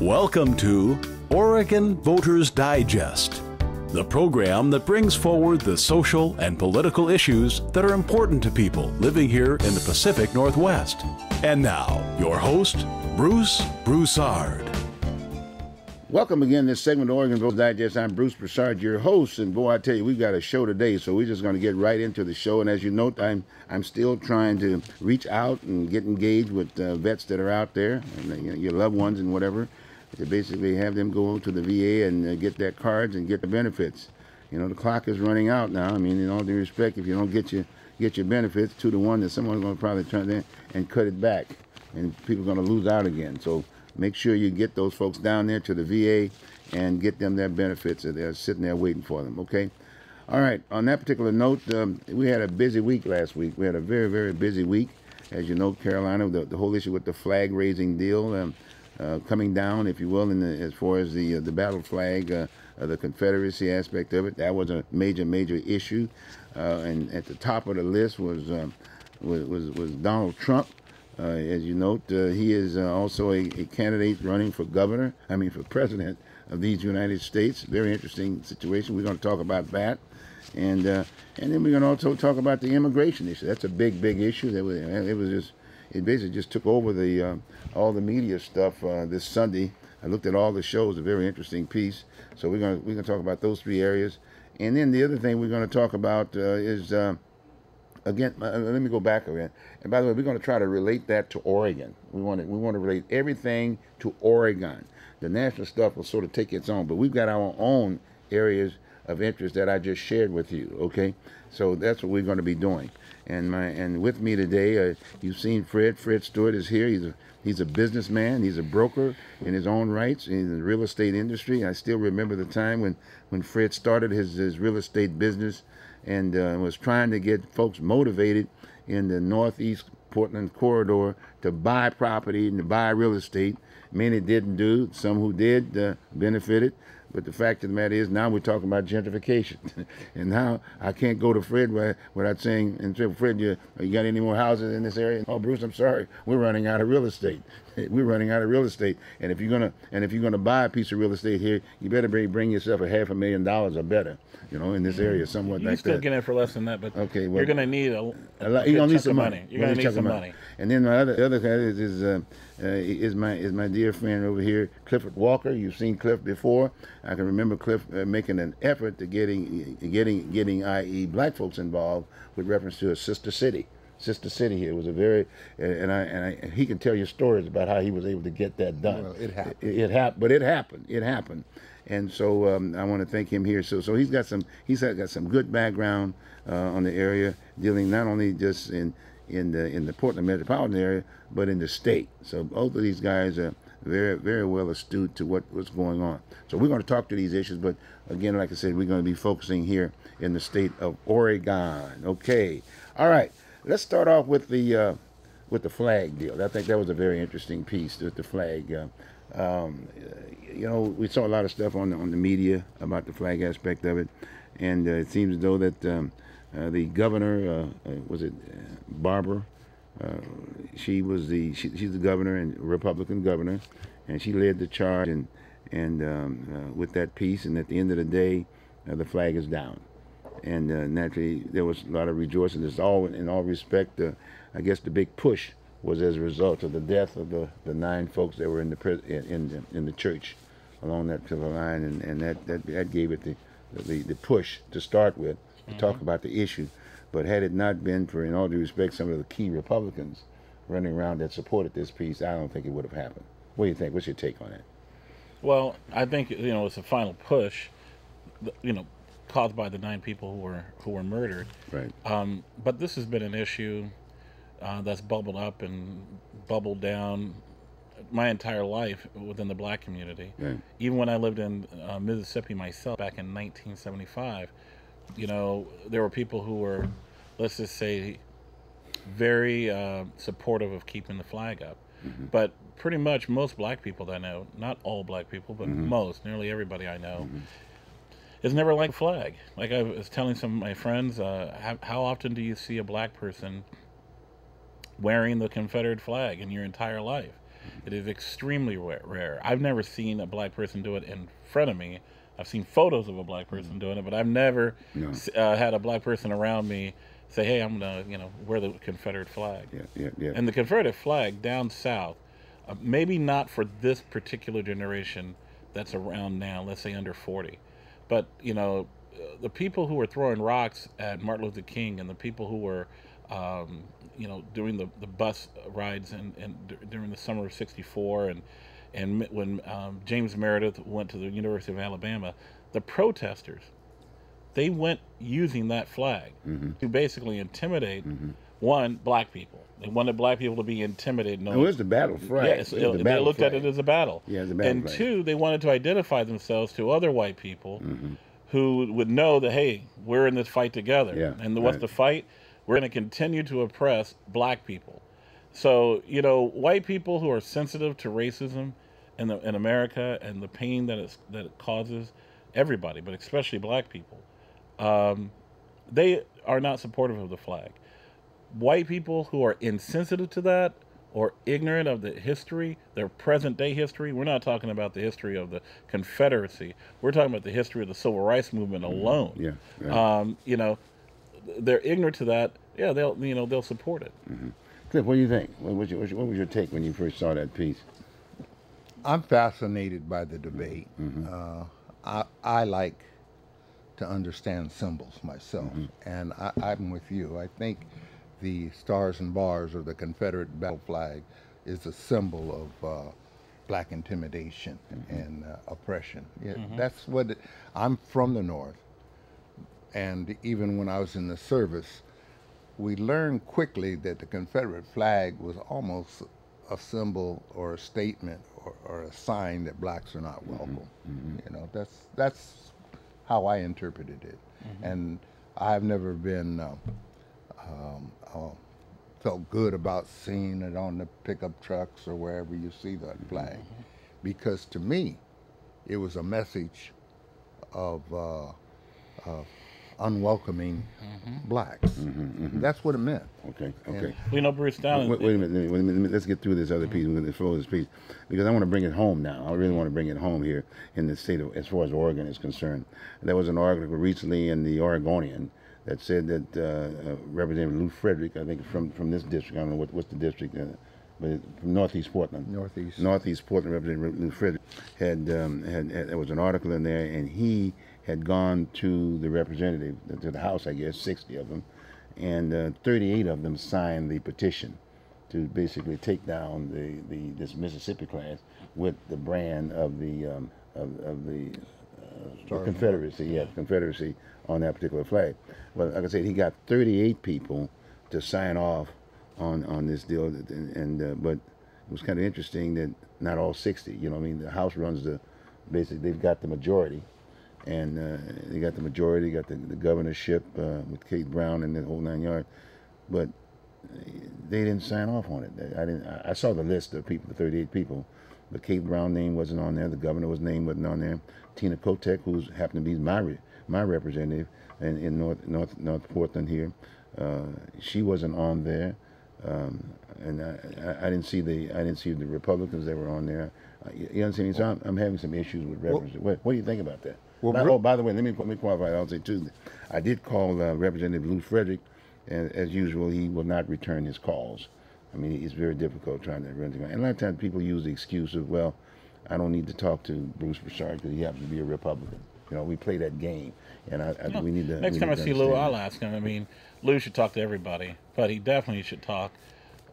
Welcome to Oregon Voters Digest, the program that brings forward the social and political issues that are important to people living here in the Pacific Northwest. And now, your host, Bruce Broussard. Welcome again to this segment of Oregon Voters Digest. I'm Bruce Broussard, your host, and boy, I tell you, we've got a show today, so we're just going to get right into the show. And as you note, I'm I'm still trying to reach out and get engaged with uh, vets that are out there, and uh, your loved ones and whatever, to basically have them go to the VA and uh, get their cards and get the benefits. You know, the clock is running out now. I mean, in all due respect, if you don't get your get your benefits, two to one, that someone's going to probably turn in and cut it back, and people are going to lose out again. So make sure you get those folks down there to the VA and get them their benefits. That they're sitting there waiting for them. Okay. All right. On that particular note, um, we had a busy week last week. We had a very very busy week. As you know, Carolina, the, the whole issue with the flag raising deal um, coming down, if you will, in the, as far as the uh, the battle flag, uh, the Confederacy aspect of it, that was a major major issue. Uh, and at the top of the list was um, was, was was Donald Trump. Uh, as you note, uh, he is uh, also a, a, candidate running for governor, I mean for president of these United States. Very interesting situation. We're going to talk about that. And uh, and then we're going to also talk about the immigration issue. That's a big, big issue. That was, it was just, it basically just took over the uh, all the media stuff uh, this Sunday. I looked at all the shows. A very interesting piece. So we're going to we're to talk about those three areas. And then the other thing we're going to talk about is again, uh, let me go back again. And by the way, we're going to try to relate that to Oregon. We want to we want to relate everything to Oregon. The national stuff will sort of take its own, but we've got our own areas of interest that I just shared with you. Okay, so that's what we're going to be doing. And my and with me today, uh, you've seen Fred. Fred Stuart is here. He's a he's a businessman. He's a broker in his own rights in the real estate industry. I still remember the time when when Fred started his his real estate business and uh, was trying to get folks motivated in the northeast Portland corridor to buy property and to buy real estate. Many didn't do. Some who did uh, benefited. But the fact of the matter is, now we're talking about gentrification, and now I can't go to Fred without saying, "And Fred, you, you got any more houses in this area?" Oh, Bruce, I'm sorry, we're running out of real estate. We're running out of real estate, and if you're gonna and if you're gonna buy a piece of real estate here, you better bring yourself a half a million dollars or better you know, in this area, somewhat you like still that. get it for less than that, but okay, well, you're going to need a, a, lot, you're gonna need some money. money. You're going to need some money. money. And then my other the other guy is is, uh, uh, is my is my dear friend over here, Clifford Walker. You've seen Cliff before. I can remember Cliff uh, making an effort to getting getting getting i.e. black folks involved with reference to a sister city. Sister City here was a very, and I and I, he can tell you stories about how he was able to get that done. Well, it happened. It, it happened, but it happened. It happened and so um, I want to thank him here. So so he's got some he's got some good background uh, on the area, dealing not only just in in the in the Portland metropolitan area, but in the state. So both of these guys are very very well astute to what what's going on. So we're going to talk to these issues, but again, like I said, we're going to be focusing here in the state of Oregon. Okay, all right. Let's start off with the uh, with the flag deal. I think that was a very interesting piece with the flag. Uh, um, you know, we saw a lot of stuff on the, on the media about the flag aspect of it, and uh, it seems as though that um, uh, the governor uh, uh was it Barber. She was the she, she's the governor and Republican governor, and she led the charge and and um, with that piece. And at the end of the day, the flag is down, and naturally there was a lot of rejoicing. It's all in all respect. I guess the big push was as a result of the death of the, the nine folks that were in the in, in the, in the church along that pillar line, and, and that, that that gave it the the, the push to start with to mm-hmm. talk about the issue. But had it not been for, in all due respect, some of the key Republicans running around that supported this piece, I don't think it would have happened. What do you think? What's your take on it? Well, I think you know it's a final push, you know, caused by the nine people who were who were murdered. Right. Um, but this has been an issue uh, that's bubbled up and bubbled down my entire life within the black community. Right. Even when I lived in uh, Mississippi myself back in 1975, you know, there were people who were, let's just say, very uh, supportive of keeping the flag up. Mm-hmm. But pretty much most black people that I know, not all black people, but mm-hmm. most, nearly everybody I know, mm-hmm. Is never like flag. Like I was telling some of my friends, uh, how, how often do you see a black person wearing the Confederate flag in your entire life. It is extremely rare. I've never seen a black person do it in front of me. I've seen photos of a black person doing it, but I've never No. uh, had a black person around me say, "Hey, I'm gonna, you know, wear the Confederate flag." Yeah, yeah, yeah. And the Confederate flag down south, uh, maybe not for this particular generation that's around now, let's say under 40, but you know, the people who were throwing rocks at Martin Luther King and the people who were, um, you know, doing the, the bus rides and, during the summer of 64 and and when um, James Meredith went to the University of Alabama, the protesters they went using that flag to basically intimidate one black people. They wanted black people to be intimidated. Oh, it's the battle flag. Yes, the it- they battle looked at it as a battle. Yeah, a battle and flag. two, they wanted to identify themselves to other white people Mm-hmm. who would know that hey, we're in this fight together. Yeah, and what's right. the fight? We're going to continue to oppress black people. So you know, white people who are sensitive to racism in the, in America and the pain that it's, that it causes everybody, but especially black people, um, they are not supportive of the flag. White people who are insensitive to that or ignorant of the history, their present day history, we're not talking about the history of the Confederacy. We're talking about the history of the Civil Rights Movement alone. Yeah, right. Um, you know, they're ignorant to that. Yeah, they'll you know they'll support it. Cliff, what do you think? What was, your, what was your take when you first saw that piece? I'm fascinated by the debate. Mm-hmm. Uh, I, I like to understand symbols myself, Mm-hmm. and I, I'm with you. I think the stars and bars or the Confederate battle flag is a symbol of uh, black intimidation Mm-hmm. and uh, oppression. Yeah, That's what it, I'm from the North, and even when I was in the service, we learned quickly that the Confederate flag was almost a symbol or a statement or, or a sign that blacks are not welcome. You know, that's that's how I interpreted it, and I've never been uh, um, uh, felt good about seeing it on the pickup trucks or wherever you see that flag, because to me, it was a message of. Uh, of unwelcoming blacks. That's what it meant. Okay, okay. We know Bruce Down. Wait, wait a minute, wait a minute. Let's get through this other piece. We're going to flow this piece because I want to bring it home now. I really want to bring it home here in the state of, as far as Oregon is concerned. There was an article recently in the Oregonian that said that uh, uh, Representative Lew Frederick, I think from from this district, I don't know what, what's the district, uh, but it- from Northeast Portland. Northeast. Northeast Portland Representative Lew Frederick had, um, had, had there was an article in there, and he had gone to the representative to the House, I guess, sixty of them, and uh, thirty-eight of them signed the petition to basically take down the, the this Mississippi class with the brand of the um, of, of the, uh, the Confederacy, yeah, Confederacy on that particular flag. But like I said, he got 38 people to sign off on on this deal, and, and uh, but it was kind of interesting that not all 60. You know, I mean, the House runs the basically they've got the majority, and uh, they got the majority, got the, the governorship uh, with Kate Brown and the whole nine yards, but they didn't sign off on it. I didn't. I- saw the list of people, the 38 people, but Kate Brown name wasn't on there. The governor was name wasn't on there. Tina Kotek, who's happened to be my my representative in, in North North North Portland here, uh, she wasn't on there. Um, and I, I, I didn't see the I didn't see the Republicans that were on there. Uh, you, understand? So I'm, I'm having some issues with representatives. what, what do you think about that? Well, By- oh, by the way, let me let me qualify. I'll say too. I did call uh, Representative Lew Frederick, and as usual, he will not return his calls. I mean, it's very difficult trying to run. And a lot of times, people use the excuse of, "Well, I don't need to talk to Bruce Broussard because he happens to be a Republican." You know, we play that game, and I, I we need to. Next we time I see Lew, I'll ask him. I mean, Lew should talk to everybody, but he definitely should talk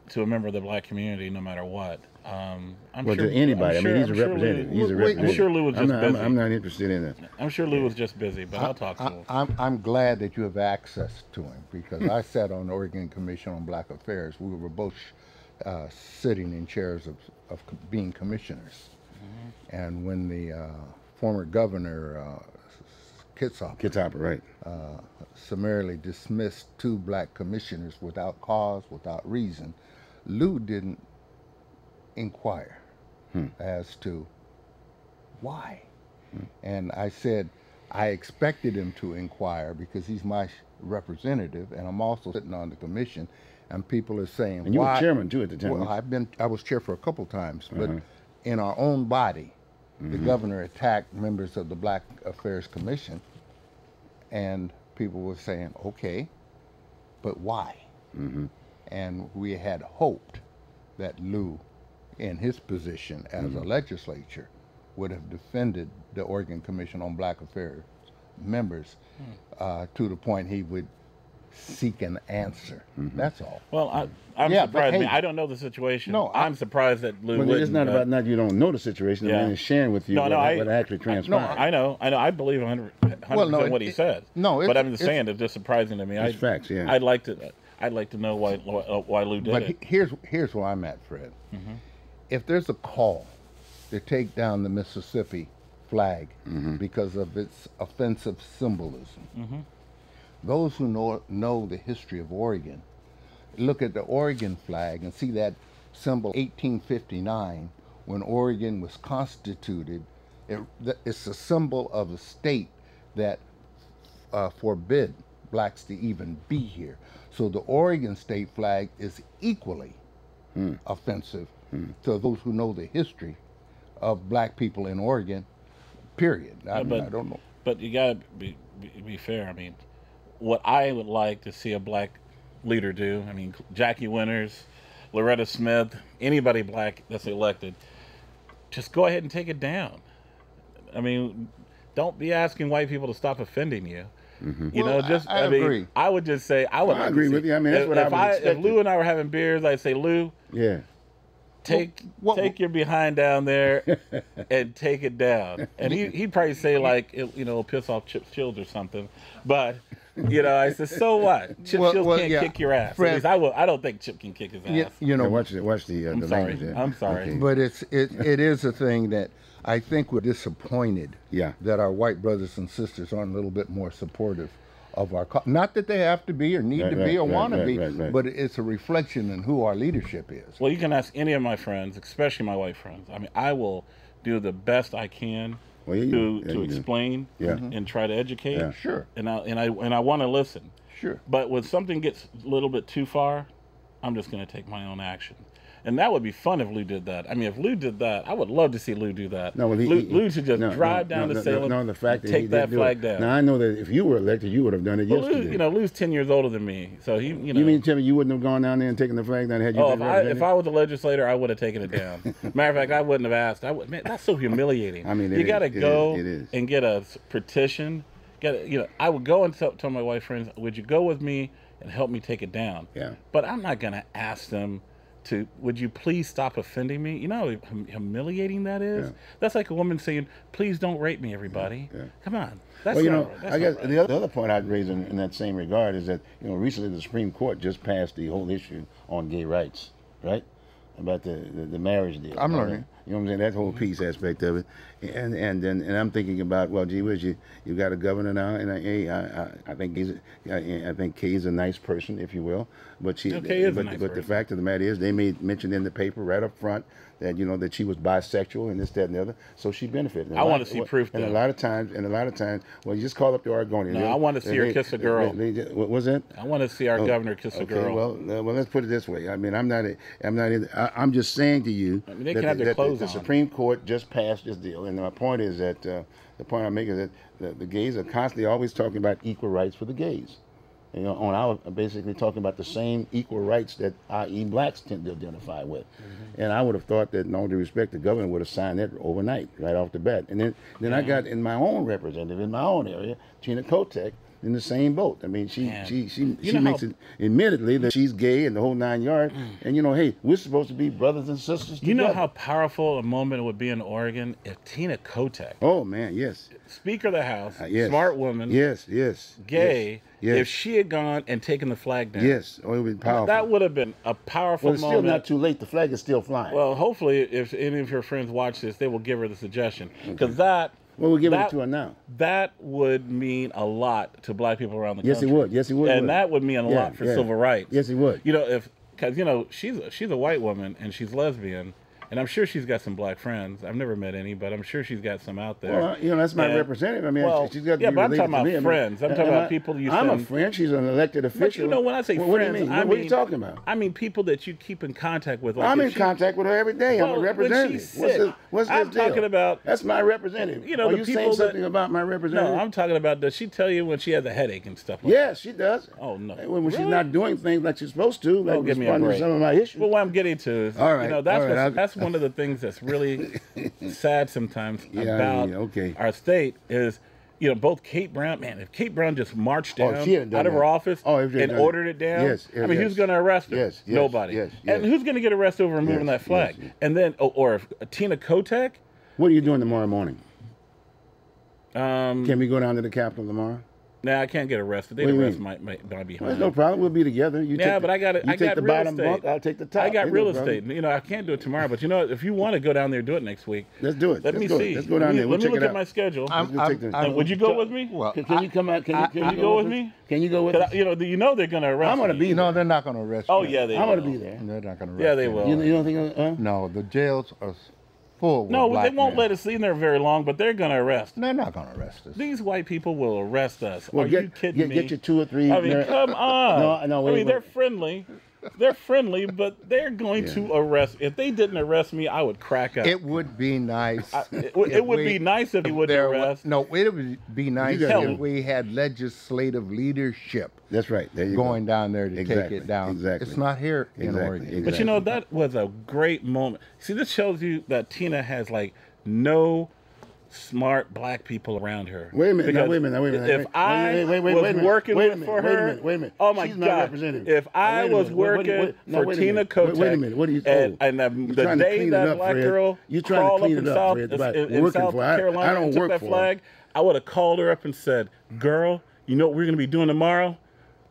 to a member of the black community, no matter what. Um, I'm Well, sure, to anybody. I'm I mean, he's sure- a I'm sure Lew- representative. he's a wait, wait, representative. I'm sure Lew was I'm just not, I'm- busy. I'm not interested in that. I'm sure Lew was just busy, but I'll talk to I, him. I'm, I'm glad that you have access to him because I sat on the Oregon Commission on Black Affairs. We were both uh, sitting in chairs of, of being commissioners. And when the uh, former governor, uh, Kitsap, Kitzhaber, right? summarily dismissed two black commissioners without cause, without reason, Lew didn't inquire as to why. And I said, I expected him to inquire because he's my representative and I'm also sitting on the commission. and people are saying, And you were chairman, too, at the time, Well. I've been, I was chair for a couple times, but Uh-huh. in our own body, Mm-hmm. the governor attacked members of the Black Affairs Commission, and people were saying, okay, but why? Mm-hmm. And we had hoped that Lew, in his position as Mm-hmm. a legislature, would have defended the Oregon Commission on Black Affairs members Hmm. uh, to the point he would seek an answer. Mm-hmm. That's all. Well, I, I'm Yeah, surprised. I, hey- I don't know the situation. No, I- I'm surprised that Lew Well, it's not about not you don't know the situation. Yeah. I mean, it's sharing with you No, what, no, I- what actually transpired. I know, I know. I believe 100 Well, no, percent what it- he it- said. no, but I'm just saying it's just surprising to me. It's I, facts, yeah. I'd like to. I'd like to know why why, uh, Lew did But it. he- here's here's where I'm at, Fred. If there's a call to take down the Mississippi flag because of its offensive symbolism, those who know know the history of Oregon look at the Oregon flag and see that symbol 1859 when Oregon was constituted. It, it's a symbol of a state that uh, forbid blacks to even be here. So the Oregon state flag is equally offensive to those who know the history of black people in Oregon. Period. I, but- I don't know. But you gotta be, be be fair. I mean, what I would like to see a black leader do. I mean, Jackie Winters, Loretta Smith, anybody black that's elected, just go ahead and take it down. I mean, don't be asking white people to stop offending you. Mm-hmm. You Well, know, just I- I mean, agree. I would just say I would. I like to agree see- with you. I mean, that's if, what I if was If. Lew and I were having beers, I'd say, Lew, yeah. take what- take your behind down there and take it down. And he he'd probably say like it, you know piss off Chip Shields or something. But you know I said so what? Chip Well- Shields well, can't yeah. kick your ass. Fred- At least I will. I don't think Chip can kick his ass. You, you Yeah, know, watch the watch the, uh, I'm the sorry. language there. I'm sorry. Okay. But it's it, it is a thing that I think we're disappointed Yeah. that our white brothers and sisters aren't a little bit more supportive of our co- not that they have to be or need Right, to right, be or right, want to be, right, right. but it's a reflection in who our leadership is. Well, you can ask any of my friends, especially my white friends. I mean, I will do the best I can Well, yeah, to. Yeah, to you do. explain Yeah. Mm-hmm. and try to educate. Yeah. Sure. And I and I and I want to listen. Sure. But when something gets a little bit too far, I'm just going to take my own action. And that would be fun if Lew did that. I mean, if Lew did that, I would love to see Lew do that. No, well, he, Lew, he- Lew should just no, drive no, down no, to Salem, No, the fact and that take that flag down. Now I know that if you were elected, you would have done it Well, Lew, yesterday. you know, Lew's ten years older than me, so he, you know. You mean tell me you wouldn't have gone down there and taken the flag down had you Oh, been if I, if I was a legislator, I would have taken it down. Matter of fact, I wouldn't have asked. I would, man, that's so humiliating. I mean, it you got to go it is. and get a petition. Get you know, I would go and tell, tell my white friends, "Would you go with me and help me take it down?" Yeah. But I'm not gonna ask them to. Would you please stop offending me? You know how hum- humiliating that is. Yeah. That's like a woman saying, "Please don't rape me, everybody." Yeah. Come on. That's well, you not know, right. That's I guess right. the, other, point I'd raise in, in that same regard is that you know recently the Supreme Court just passed the whole issue on gay rights, right? About the the, the marriage deal. I'm All learning. You know what I'm saying? That whole mm-hmm. peace aspect of it, and and then and I'm thinking about well, gee whiz, you you got a governor now, and I I, I, think he's a- I, I think Kay's a nice person, if you will, but she No, Kay is a but nice but the fact of the matter is they made mention in the paper right up front that you know that she was bisexual and this that and the other, so she benefited. And a I lot- wanna see proof, And a lot of times, and a lot of times, well, you just call up the Oregonian. No, They- I wanna see her they- kiss a girl. They, what was it? I want to see our governor kiss a Oh, Okay, girl. well, uh, well, let's put it this way. I mean, I'm not, a, I'm not. In, I, I'm just saying to you I mean, they that, can have the, their that clothes the. Supreme Court just passed this deal, and my point is that uh, the point I'm making is that the, the gays are constantly always talking about equal rights for the gays. You know, on our basically talking about the same equal rights that i.e. blacks tend to identify with. Mm-hmm. And I would have thought that, in all due respect, the governor would have signed that overnight, right off the bat. And then, then I got in my own representative in my own area, Tina Kotek, in the same boat. I mean, she Man. she she You she makes how- it admittedly that she's gay and the whole nine yards. And you know, hey, we're supposed to be brothers and sisters. You know how powerful a moment it would be in Oregon if Tina Kotek, Oh man, yes, Speaker of the House, Uh, yes, smart woman, Yes, yes, gay, Yes, if she had gone and taken the flag down, yes. Oh, it would be powerful. that would have been a powerful well, it's still not too late. The flag is still flying. well, hopefully, if any of your friends watch this, they will give her the suggestion because that. Well, we're giving that, it to her now. That would mean a lot to black people around the country. Yes, it would. Yes, it would. And would. that would mean a Yeah, lot for yeah. civil rights. Yes, it would. You know, if because you know she's a, she's a white woman and she's lesbian, and I'm sure she's got some black friends. I've never met any, but I'm sure she's got some out there. Well, you know, that's my And- representative. I mean, well, she's got to yeah, be but I'm talking about me. Friends. I'm talking I- about people you I'm a friend. She's an elected official. But you know, when I say Well, what do you friends, mean? I What mean are you talking about? I mean people that you keep in contact with. Like I'm in she- contact with her every day. I'm Well, a when representative. she's what's sick, this, what's I'm this deal? talking about- That's my representative. You know, Are you saying that- something about my representative? No, I'm talking about. Does she tell you when she has a headache and stuff? like that? Yes, she does. Oh, no. When, she's not doing things like she's supposed to, like a responding to some of my issues. Well, what I'm getting to is, all right, that's that's one of the things that's really sad sometimes Yeah, about yeah, okay. our state is, you know, both Kate Brown, man, if Kate Brown just marched Oh, down done out of her office Oh, if she had and ordered it down, Yes, I mean, yes. who's going to arrest her? Yes, yes, Nobody. yes, And who's going to get arrested over removing Yes, that flag? yes, yes. And then, oh, or if Tina Kotek, what are you doing tomorrow morning? um, Can we go down to the Capitol tomorrow? Nah, I can't get arrested. They What do you arrest mean? my, my, my Well, behind. there's no problem. We'll be together. You Yeah, take but the, I got it. You I take got the real bottom estate. bunk. I'll take the top. I got Ain't real no estate. You know, I can't do it tomorrow, but you know, if you want to go down there, do it next week. Let's do it. Let Let's me go. see. Let's go down let me, there. We'll let me look at my schedule. I'm- take the- uh, would you go with me? Well, Can, can you come out? Can you, can I- you go go with me? Can you go with? us? You know, you know they're gonna arrest. I'm gonna me. be No, they're not going to arrest Oh yeah, they. I'm gonna be there. They're not going to arrest Yeah, they will. You, you don't think? Uh, No, the jails are s- full No, black they won't men. let us in there very long, but they're gonna arrest. They're not going to arrest us. These white people will arrest us. well, Are get, you kidding get, me? get your two or three. I mean, come on. No, no, I wait, mean, they're friendly. They're friendly, but they're going Yeah. to arrest. If they didn't arrest me, I would crack up. It would be nice. it, would- if it would we- be nice if he would there arrest. No, it would be nice if get- we had legislative leadership That's right. There you going go. down there to Exactly, take it down. exactly. It's not here in Oregon. exactly. But you know that was a great moment. See, this shows you that Tina has like no smart black people around her. Wait a minute. Now, wait a minute. Now, wait a minute. If wait, I wait, wait, wait, was wait working wait a minute, for wait her, a minute. Wait a minute. oh my She's God! If I wait a was minute. Wait- wait- working wait- now, for wait Tina. Kotek, Wait, wait a minute. What are you? and, oh, and the, the day that black Fred. girl You're trying to clean it in up, South, Fred. Right. in, in Working South for- I- I Carolina don't took work that for flag, I would have called her up and said, "Girl, you know what we're going to be doing tomorrow?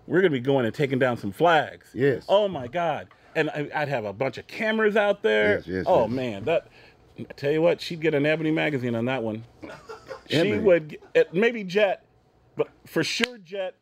We're going to be going and taking down some flags." Yes. Oh my God! And I'd have a bunch of cameras out there. Yes, yes, oh man, that. I tell you what, she'd get an Ebony magazine on that one. She would get, eh, maybe Jet, but for sure Jet,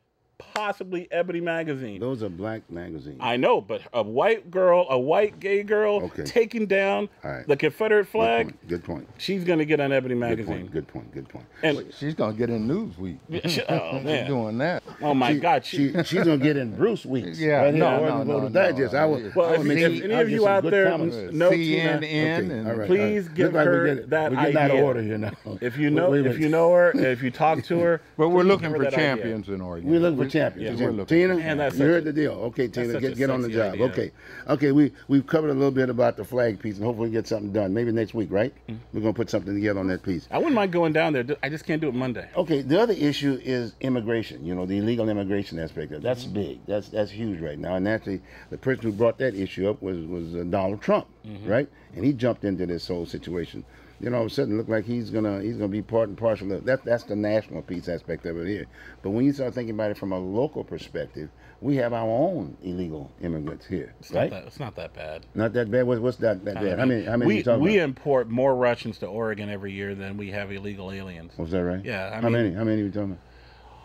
possibly Ebony magazine. Those are black magazines. I know, but a white girl, a white gay girl, Okay. taking down All right. the Confederate Good flag, point. Good point. she's going to get on Ebony Good magazine. point. Good point. Good point. And She's going to get in Newsweek. she- oh She's man, doing that. oh my She- God, she, she, she's gonna get in Bruce weeks. Yeah, right here no, no, no, Voters no. I would. Well, I if would you- make if any of you out there comments. know CNN Tina, and all right, all right. please Look give like her getting- that We're getting out of order here now. if you know, if you know her, if you talk to her, But we're looking for champions in Oregon. We're looking for champions. Yeah, we're looking. Tina, Man, that's you heard a- the deal. Okay, Tina, get get on the job. idea. Okay, okay. We we've covered a little bit about the flag piece, and hopefully get something done. Maybe next week, right? Mm. We're gonna put something together on that piece. I wouldn't mind going down there. I just can't do it Monday. Okay, the other issue is immigration. You know, the illegal immigration aspect of it. That's Mm-hmm. big. That's that's huge right now. And actually, the person who brought that issue up was was uh, Donald Trump, Mm-hmm. right? And he jumped into this whole situation. Then all of a sudden, it looked like he's gonna he's gonna be part and parcel of that. That's the national peace aspect of it here. But when you start thinking about it from a local perspective, we have our own illegal immigrants here, It's right? not that. It's not that bad. Not that bad. What's, what's that, that bad? I mean, I mean, we you talking we about? import more Russians to Oregon every year than we have illegal aliens. Oh, Was that right? Yeah, I how mean- many? How many are you talking about?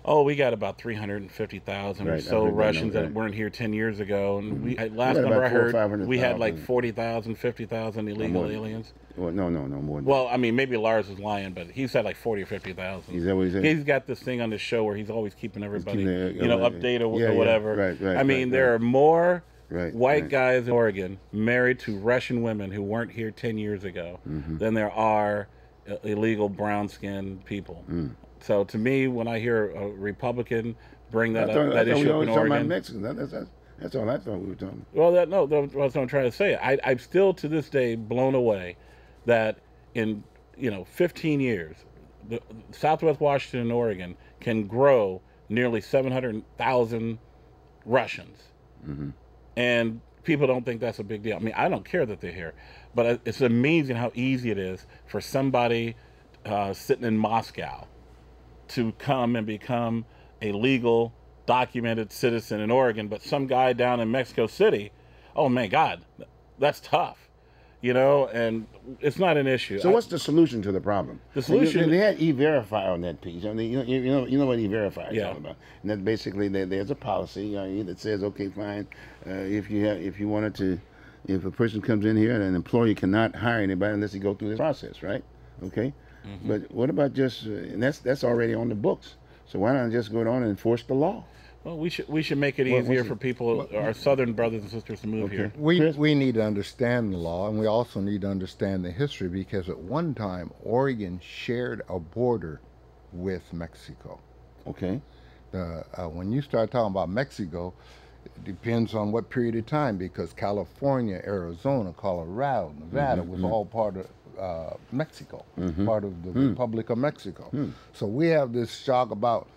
Oh, we got about 350,000 Right, or so heard that Russians that weren't here 10 years ago. And we, last got number I heard, we had like 40,000, 50,000 illegal more aliens. Well, no, no, no more. Than Well, I mean, maybe Lars is lying, but he said like 40 or 50,000. Is that what he said? He's got this thing on his show where he's always keeping everybody, keeping it- you know, uh, updated or, yeah, or yeah, whatever. right, right, I mean, right, there are more Right, white right. guys in Oregon married to Russian women who weren't here 10 years ago Mm-hmm. than there are uh, illegal brown skinned people. Mm. So to me, when I hear a Republican bring that thought, up, that we issue up in Oregon. Mexicans. That, that's, that's, that's all I thought we were talking. About. Well, that no, that's what I'm trying to say. I, I'm still to this day blown away that in you know 15 years, the Southwest Washington and Oregon can grow nearly 700,000 Russians, and people don't think that's a big deal. I mean, I don't care that they're here, but it's amazing how easy it is for somebody uh, sitting in Moscow to come and become a legal documented citizen in Oregon, but some guy down in Mexico City, oh my God, that's tough, you know, and it's not an issue. So what's the solution to the problem? The solution- They, they had e-verify on that piece. I mean, you know, you know, you know what e-verify is Yeah. all about. And that basically there, there's a policy uh, that says, okay, fine, uh, if you have, if you wanted to if a person comes in here and an employer cannot hire anybody unless he go through this process, right? Okay. Mm-hmm. But what about just uh, and that's that's already on the books. So why not just go on and enforce the law? Well, we should we should make it easier what's for it- people, our southern brothers and sisters, to move Okay. here. We, Chris? we need to understand the law, and we also need to understand the history because at one time, Oregon shared a border with Mexico. Okay. Uh, uh, when you start talking about Mexico, it depends on what period of time because California, Arizona, Colorado, Nevada was all part of uh, Mexico, mm-hmm. part of the hmm. Republic of Mexico. Hmm. So we have this shock about,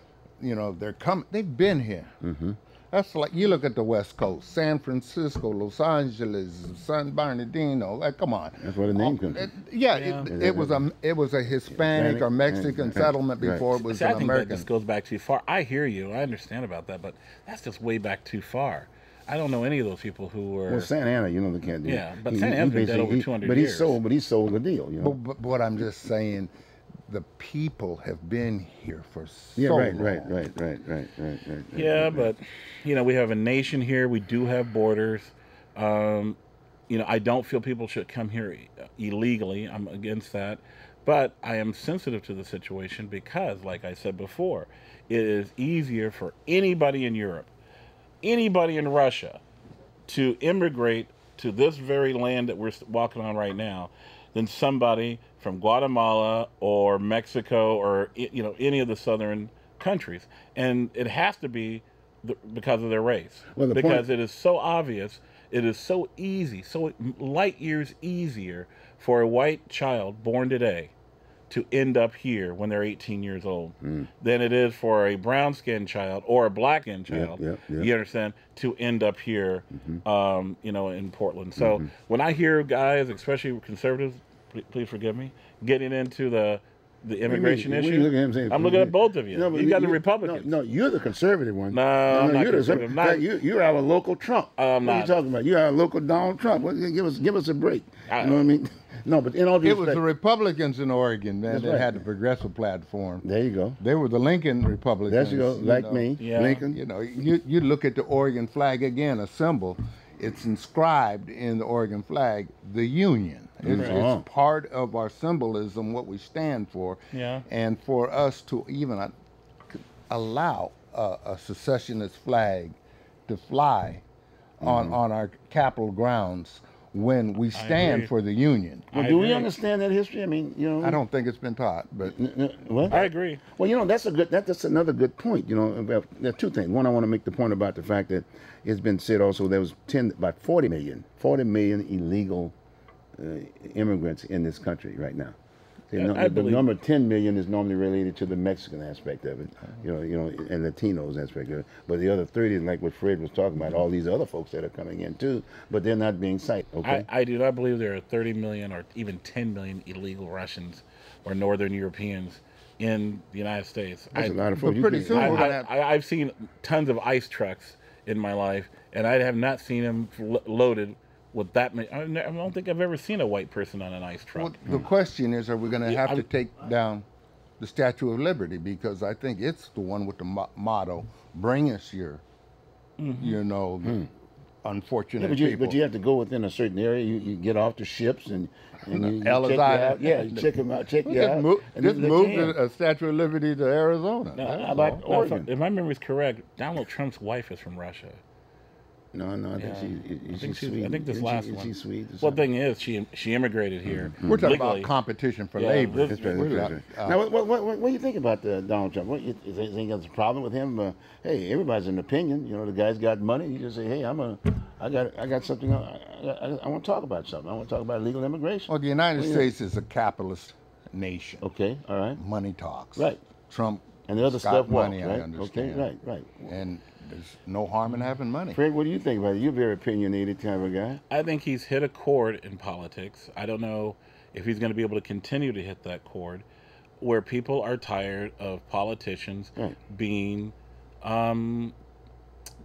you know, they're coming. They've been here. Mm-hmm. That's like you look at the West Coast, San Francisco, Los Angeles, San Bernardino. Like, come on. That's where the name comes uh, It- yeah, Yeah. It, it was a it was a Hispanic or Mexican right, settlement right. before it was See, I an think that American. this goes back too far. I hear you. I understand about that, but that's just way back too far. I don't know any of those people who were. Well, Santa Anna, you know, they can't do. Yeah, but He- Santa he Anna's been dead basically- over he- 200 But he years. sold, but he sold the deal. You know. But, but what I'm just saying, the people have been here for so yeah. Right. long. Right. Right. Right. Right. Right. Right. right, Yeah, right, but you know, we have a nation here. We do have borders. Um, you know, I don't feel people should come here illegally. I'm against that. But I am sensitive to the situation because, like I said before, it is easier for anybody in Europe, anybody in Russia, to immigrate to this very land that we're walking on right now than somebody from Guatemala or Mexico or you know any of the southern countries. And it has to be the, because of their race. Well, the because point- it is so obvious it is so easy so light years easier for a white child born today to end up here when they're 18 years old Hmm. than it is for a brown skinned child or a black skinned child. yep, yep. You understand? To end up here, Mm-hmm. um, you know, in Portland. So when I hear guys, especially conservatives, please forgive me, getting into the the immigration What do you issue, look at him saying, I'm looking at both of you. No, you got the you- Republicans. No, no, you're the conservative one. No, I'm not you're the- conservative. Not- you, you're our local Trump. I'm what are you not. talking about? You're our local Donald Trump. What, give us, give us a break. I- you know what I mean? No, but in all due It was the Republicans in Oregon man, That's that right. had the progressive platform. there you go. They were the Lincoln Republicans. There you go. Like know. me, Yeah. Lincoln. You know, you, you look at the Oregon flag again, a symbol. It's inscribed in the Oregon flag, the Union. It's, Oh. it's part of our symbolism, what we stand for. Yeah. And for us to even uh, allow a, a secessionist flag to fly on, Mm-hmm. on our Capitol grounds when we stand for the Union. Well, do we understand that history? I mean, you know, I don't think it's been taught, but N- n- What? I agree. Well, you know, that's a good. That, that's another good point. You know, about, there are two things. One, I want to make the point about the fact that it's been said also there was ten, about forty million, 40 million illegal uh, immigrants in this country right now. The, Yeah, num- I the believe- number ten million is normally related to the Mexican aspect of it, you know, you know, and Latinos aspect of it. But the other thirty, like what Fred was talking about, all these other folks that are coming in too, but they're not being cited. Okay. I, I do not believe there are 30 million or even 10 million illegal Russians or Northern Europeans in the United States. that's I, a lot of but folks. Pretty soon I, we're gonna have- I, I've seen tons of ice trucks in my life, and I have not seen them lo- loaded with that many. I don't think I've ever seen a white person on an ice truck. Well, the question is, are we going to Yeah, have to I'm- take down the Statue of Liberty because I think it's the one with the mo- motto, "Bring us your, you know, unfortunate Yeah, but you, people." but you have to go within a certain area. You, you get off the ships and, and you, you check Ellis you out. Yeah, you check them out. Check Well, you just out. move, and just move the uh, Statue of Liberty to Arizona. No, That's how about. No, if, Oregon. if my memory is correct, Donald Trump's wife is from Russia. No, no, I think Yeah. she, is I think she's she's, sweet. I think this Isn't last she, one. Is she sweet? Well, the thing is, she she immigrated here. We're talking legally. about competition for Yeah, labor. this-. Uh, now, what, what, what, what do you think about uh, Donald Trump? What you, is there anything that's a problem with him? Uh, hey, everybody's an opinion. You know, the guy's got money. You just say, hey, I'm a, I got, I got something. I, I, I want to talk about something. I want to talk about legal immigration. well, the United Well. States is a capitalist nation. Okay, all right. Money talks. Right. Trump And the other got stuff walks, money, I right? understand. Okay, right, right. and there's no harm in having money. Fred, what do you think about it? You're a very opinionated type of a guy. I think he's hit a chord in politics. I don't know if he's going to be able to continue to hit that chord where people are tired of politicians Right. being um,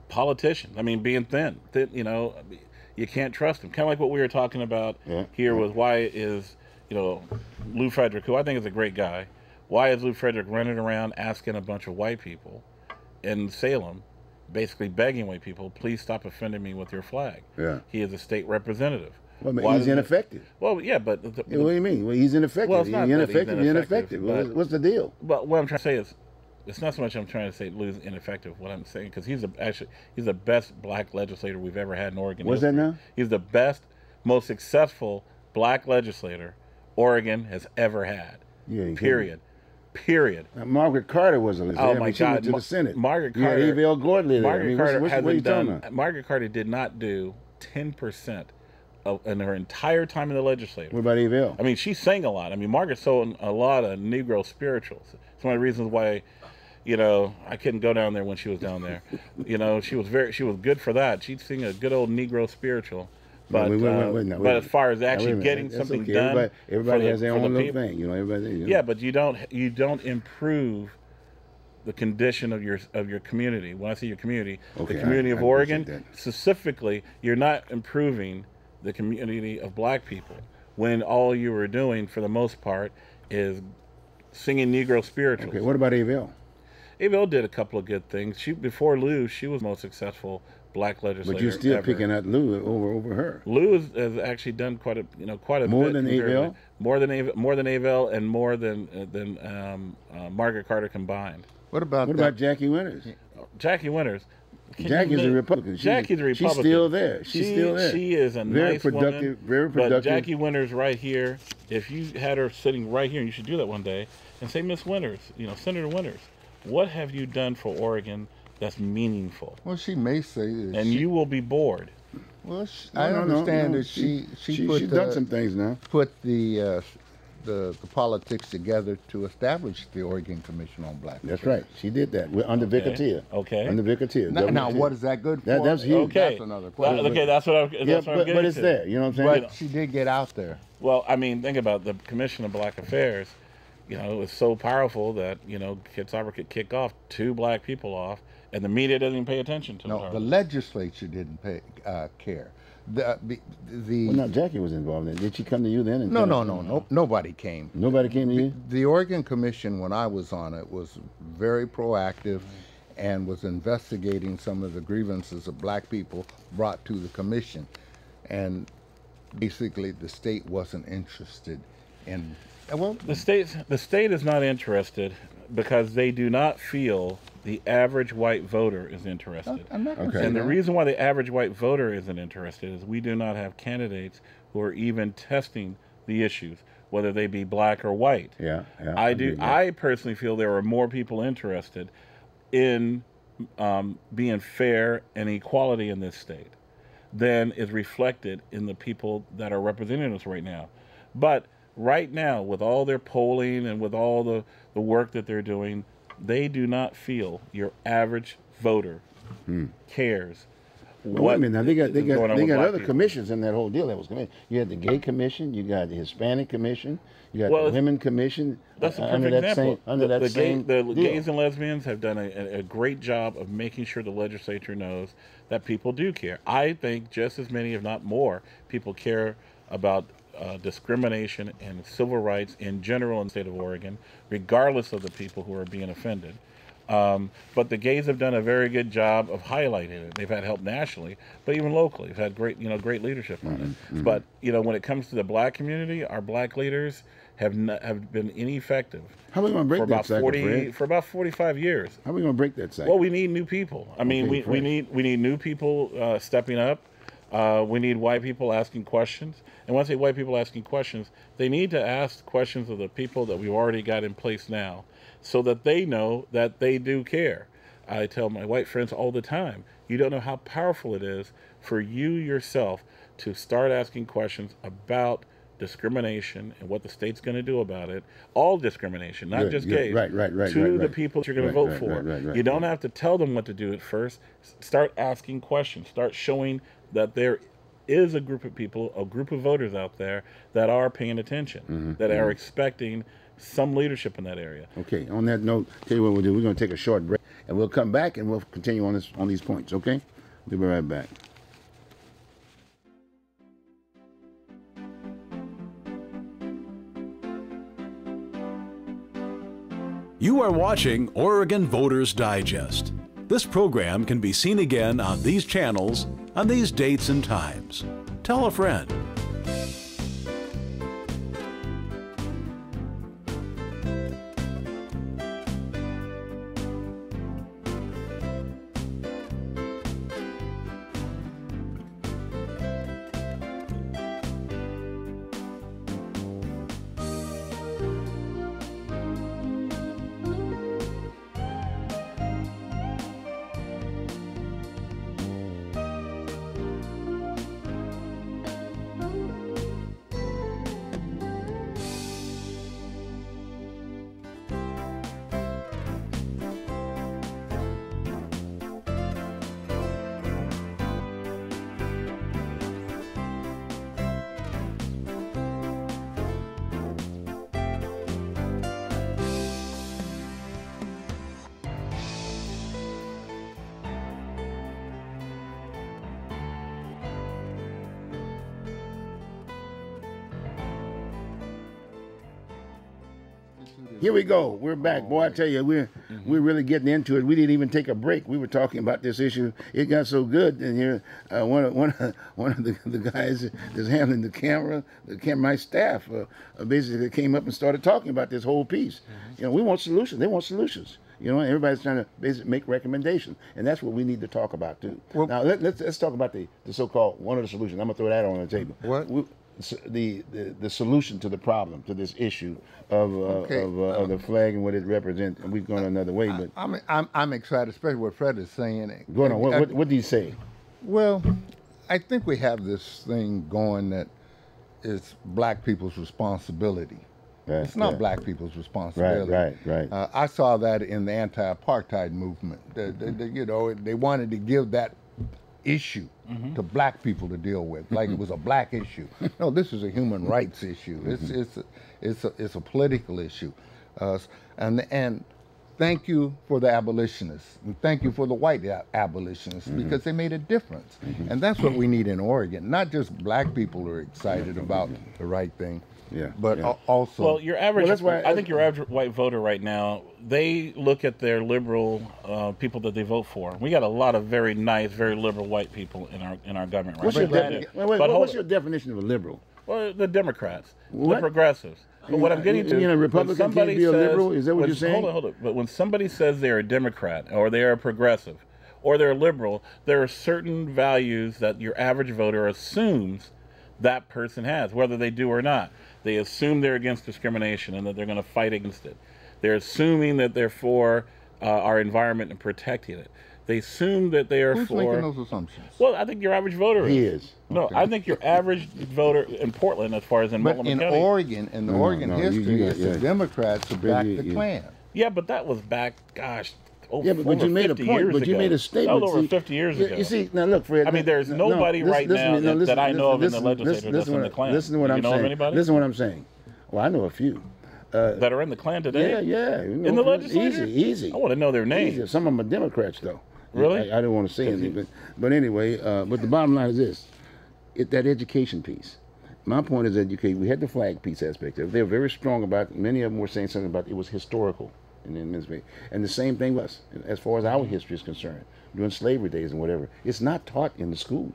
politicians. I mean, being thin. thin. You know, you can't trust them. Kind of like what we were talking about Yeah, here yeah. with why is, you know, Lew Frederick, who I think is a great guy, why is Lew Frederick running around asking a bunch of white people in Salem basically begging white people, please stop offending me with your flag. Yeah. He is a state representative. Well, Why he's ineffective. Well, yeah, but the, Yeah, what do you mean? Well, he's ineffective. Well, it's He's not he's ineffective. He's ineffective. What's, but- what's the deal? But what I'm trying to say is, it's not so much I'm trying to say Lew's ineffective. What I'm saying because he's the actually he's the best black legislator we've ever had in Oregon. What's that now? He's the best, most successful black legislator Oregon has ever had. Kidding. Period. Period. Uh, Margaret Carter was a Oh I my she went to Ma- the Senate. Margaret Carter. L. Gordon there. Margaret I mean, Carter what's, what's, what done. Margaret Carter did not do ten percent of in her entire time in the legislature. What about Avel? I mean, she sang a lot. I mean, Margaret sold a lot of Negro spirituals. It's one of the reasons why, you know, I couldn't go down there when she was down there. you know, she was very, she was good for that. She'd sing a good old Negro spiritual. But, Wait, wait, wait, uh, wait, but as far as Now, wait a actually getting That's something okay. done, Everybody, everybody the- has their for the own little thing. You know, everybody. You know. Yeah, but you don't you don't improve the condition of your of your community. When I say your community, Okay, the community I- of I Oregon specifically, you're not improving the community of black people when all you were doing for the most part is singing Negro spirituals. Okay, what about Eve L? Avel did a couple of good things. She before Lew, she was most successful black legislator. But you're still ever. picking at Lew over over her. Lew has, has actually done quite a you know quite a More bit than comparatively. Avel? more than Avel, more than Avel, and more than uh, than um, uh, Margaret Carter combined. What about What that? about Jackie Winters? Jackie Winters. can Jackie's a Republican. She's- Jackie's a Republican. She's still there. She's She- still there. She is a Very nice productive- woman, very But productive. Jackie Winters right here. If you had her sitting right here, and you should do that one day, and say, Miss Winters, you know, Senator Winters, what have you done for Oregon that's meaningful? well, she may say that And she, you will be bored. Well, she, No, I no, no, understand no. that she she, she, put she's the, done some things now. put the, uh, the the politics together to establish the Oregon Commission on Black. That's right. She did that We're under Okay. Vic Atiyeh. Okay. Under Vic Atiyeh. Now, now what is that good for? That- that's huge. Okay. That's another That- question. okay, that's what I'm. That's Yeah, what I'm but, getting but it's to. there. You know what I'm saying? But she did get out there. Well, I mean, think about the Commission of Black Affairs. You know, it was so powerful that you know Kitzhaber could kick off two black people off, and the media doesn't even pay attention to No, them. the legislature didn't pay, uh, care. The the, the Well, no, Jackie was involved in it. Did she come to you then? And no, tell no, no, no, nobody came. Nobody came to you? The Oregon Commission, when I was on it, was very proactive and was investigating some of the grievances of black people brought to the commission. And basically, the state wasn't interested in. uh, Well, the state the state is not interested because they do not feel the average white voter is interested. I'm not Okay. And the reason why the average white voter isn't interested is we do not have candidates who are even testing the issues, whether they be black or white. Yeah, yeah. I do. with that. I personally feel there are more people interested in um, being fair and equality in this state than is reflected in the people that are representing us right now. But right now, with all their polling and with all the, the work that they're doing, they do not feel your average voter cares. Well, wait a minute. Now they got they got they got other people. commissions in that whole deal. That was commission. You had the gay commission. You got the Hispanic commission. You got Well, the women commission. That's a uh, perfect under that example. same under the, that the, gay- same the deal. gays and lesbians have done a, a- a great job of making sure the legislature knows that people do care. I think just as many, if not more, people care about uh, discrimination and civil rights in general in the state of Oregon, regardless of the people who are being offended. Um, but the gays have done a very good job of highlighting it. They've had help nationally, but even locally, they've had great, you know, great leadership on Mm-hmm, it. But you know, when it comes to the black community, our black leaders have not, have been ineffective How are we gonna break for that about cycle, forty Fred? for about forty five years. How are we gonna break that cycle? Well, we need new people. I mean, Okay, we, we need we need new people uh, stepping up. Uh, we need white people asking questions. And when I say white people asking questions, they need to ask questions of the people that we've already got in place now, so that they know that they do care. I tell my white friends all the time, you don't know how powerful it is for you yourself to start asking questions about discrimination and what the state's going to do about it. All discrimination, not Good, just gays. Right, right, right, To right, the right. people that you're going Right, to vote right, for. right, right, right, you don't right. have to tell them what to do at first. Start asking questions. Start showing that there is a group of people, a group of voters out there that are paying attention, Mm-hmm, that are expecting some leadership in that area. Okay. On that note, tell you what we'll do. We're gonna take a short break, and we'll come back and we'll continue on this on these points. Okay. We'll be right back. You are watching Oregon Voters Digest. This program can be seen again on these channels on these dates and times. Tell a friend. Go. We're back. Boy, I tell you, we're we're really getting into it. We didn't even take a break. We were talking about this issue. It got so good, and here uh, one of one of, one of the, the guys that's handling the camera, the camera, my staff, uh, uh, basically came up and started talking about this whole piece. You know, we want solutions. They want solutions. You know, everybody's trying to basically make recommendations, and that's what we need to talk about too. Well- now let, let's let's talk about the, the so-called one of the solutions. I'm gonna throw that on the table. What? We- the, the the solution to the problem to this issue of uh, Okay. of, uh, of the flag and what it represents, and we've gone another way. But I'm, I'm, I'm excited, especially what Fred is saying. go on. What, I- what, what do you say? Well, I think we have this thing going that it's black people's responsibility. Yeah, it's not yeah. black people's responsibility. right, right. Uh, I saw that in the anti-apartheid movement. The- the- the- you know, they wanted to give that issue Mm-hmm. to black people to deal with, like it was a black issue. No, this is a human rights issue. It's Mm-hmm. it's a, it's a, it's a political issue, uh, and and thank you for the abolitionists and thank you for the white a- abolitionists Mm-hmm. because they made a difference, and that's what we need in Oregon. Not just black people are excited about the right thing, Yeah, but yeah. also Well, your average, that's why- I think your average white voter right now, they look at their liberal uh, people that they vote for. We got a lot of very nice, very liberal white people in our in our government right What's now. your, We de- wait, wait, But what's your definition of a liberal? Well, the Democrats, What? the progressives. But what I'm getting You- to, you know, when Republican can't somebody be a says- liberal? Is that what when- you're saying? Hold on, hold on. But when somebody says they're a Democrat or they're a progressive or they're a liberal, there are certain values that your average voter assumes that person has, whether they do or not. They assume they're against discrimination and that they're going to fight against it. They're assuming that they're for uh, our environment and protecting it. They assume that they are who's for. making those assumptions? Well, I think your average voter He is. No, Okay. I think your average voter in Portland, as far as in But Multnomah in County. Oregon, in the No, Oregon no, you- you history, got- yeah. the Democrats who backed the Klan. Yeah, but that was back, gosh, over, Yeah, but, but you made a point. But you ago. made a statement. That over see, 50 years ago. You see, now look, Fred. I mean, there's no, nobody listen- right listen now no, that- that I know of in the legislature listen- that's in the Klan. Listen to what you I'm know saying. anybody? Listen to what I'm saying. Well, I know a few. that are in the Klan today. Yeah, yeah. you In the legislature? Easy, easy. I want to know their names. Easy. Some of them are Democrats, though. Really? I, I don't want to say anything, but but anyway. Uh, but the bottom line is this: it, that education piece. My point is education. We had the flag piece aspect. of it. They were very strong about. Many of them were saying something about it was historical in the administration, and the same thing was as far as our history is concerned during slavery days and whatever. It's not taught in the schools.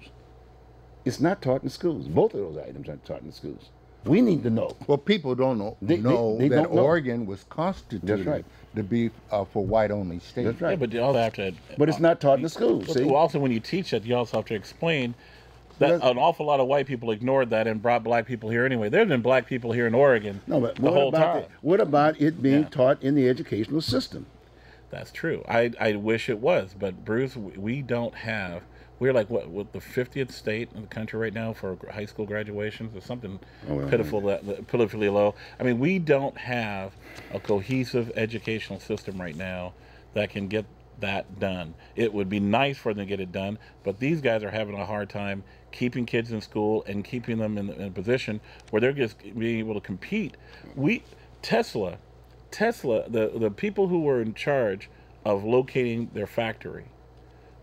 It's not taught in schools. Both of those items aren't taught in the schools. We need to know. Well, people don't know, They- they- know they that don't know. Oregon was constituted right. to be uh, for white-only state. That's right. Yeah, but you also have to. But it's not taught in the schools. But See, also, when you teach it, you also have to explain that an awful lot of white people ignored that and brought black people here anyway. There's been black people here in Oregon no, but the what whole about time. the- what about it being Yeah. taught in the educational system? That's true. I, I wish it was, but Bruce, we- don't have. We're like what, what the 50th state in the country right now for high school graduations or something Oh, well, pitiful, that, that- pitifully low. I mean, we don't have a cohesive educational system right now that can get that done. It would be nice for them to get it done, but these guys are having a hard time keeping kids in school and keeping them in, in a position where they're just being able to compete. We Tesla, Tesla, the the people who were in charge of locating their factory,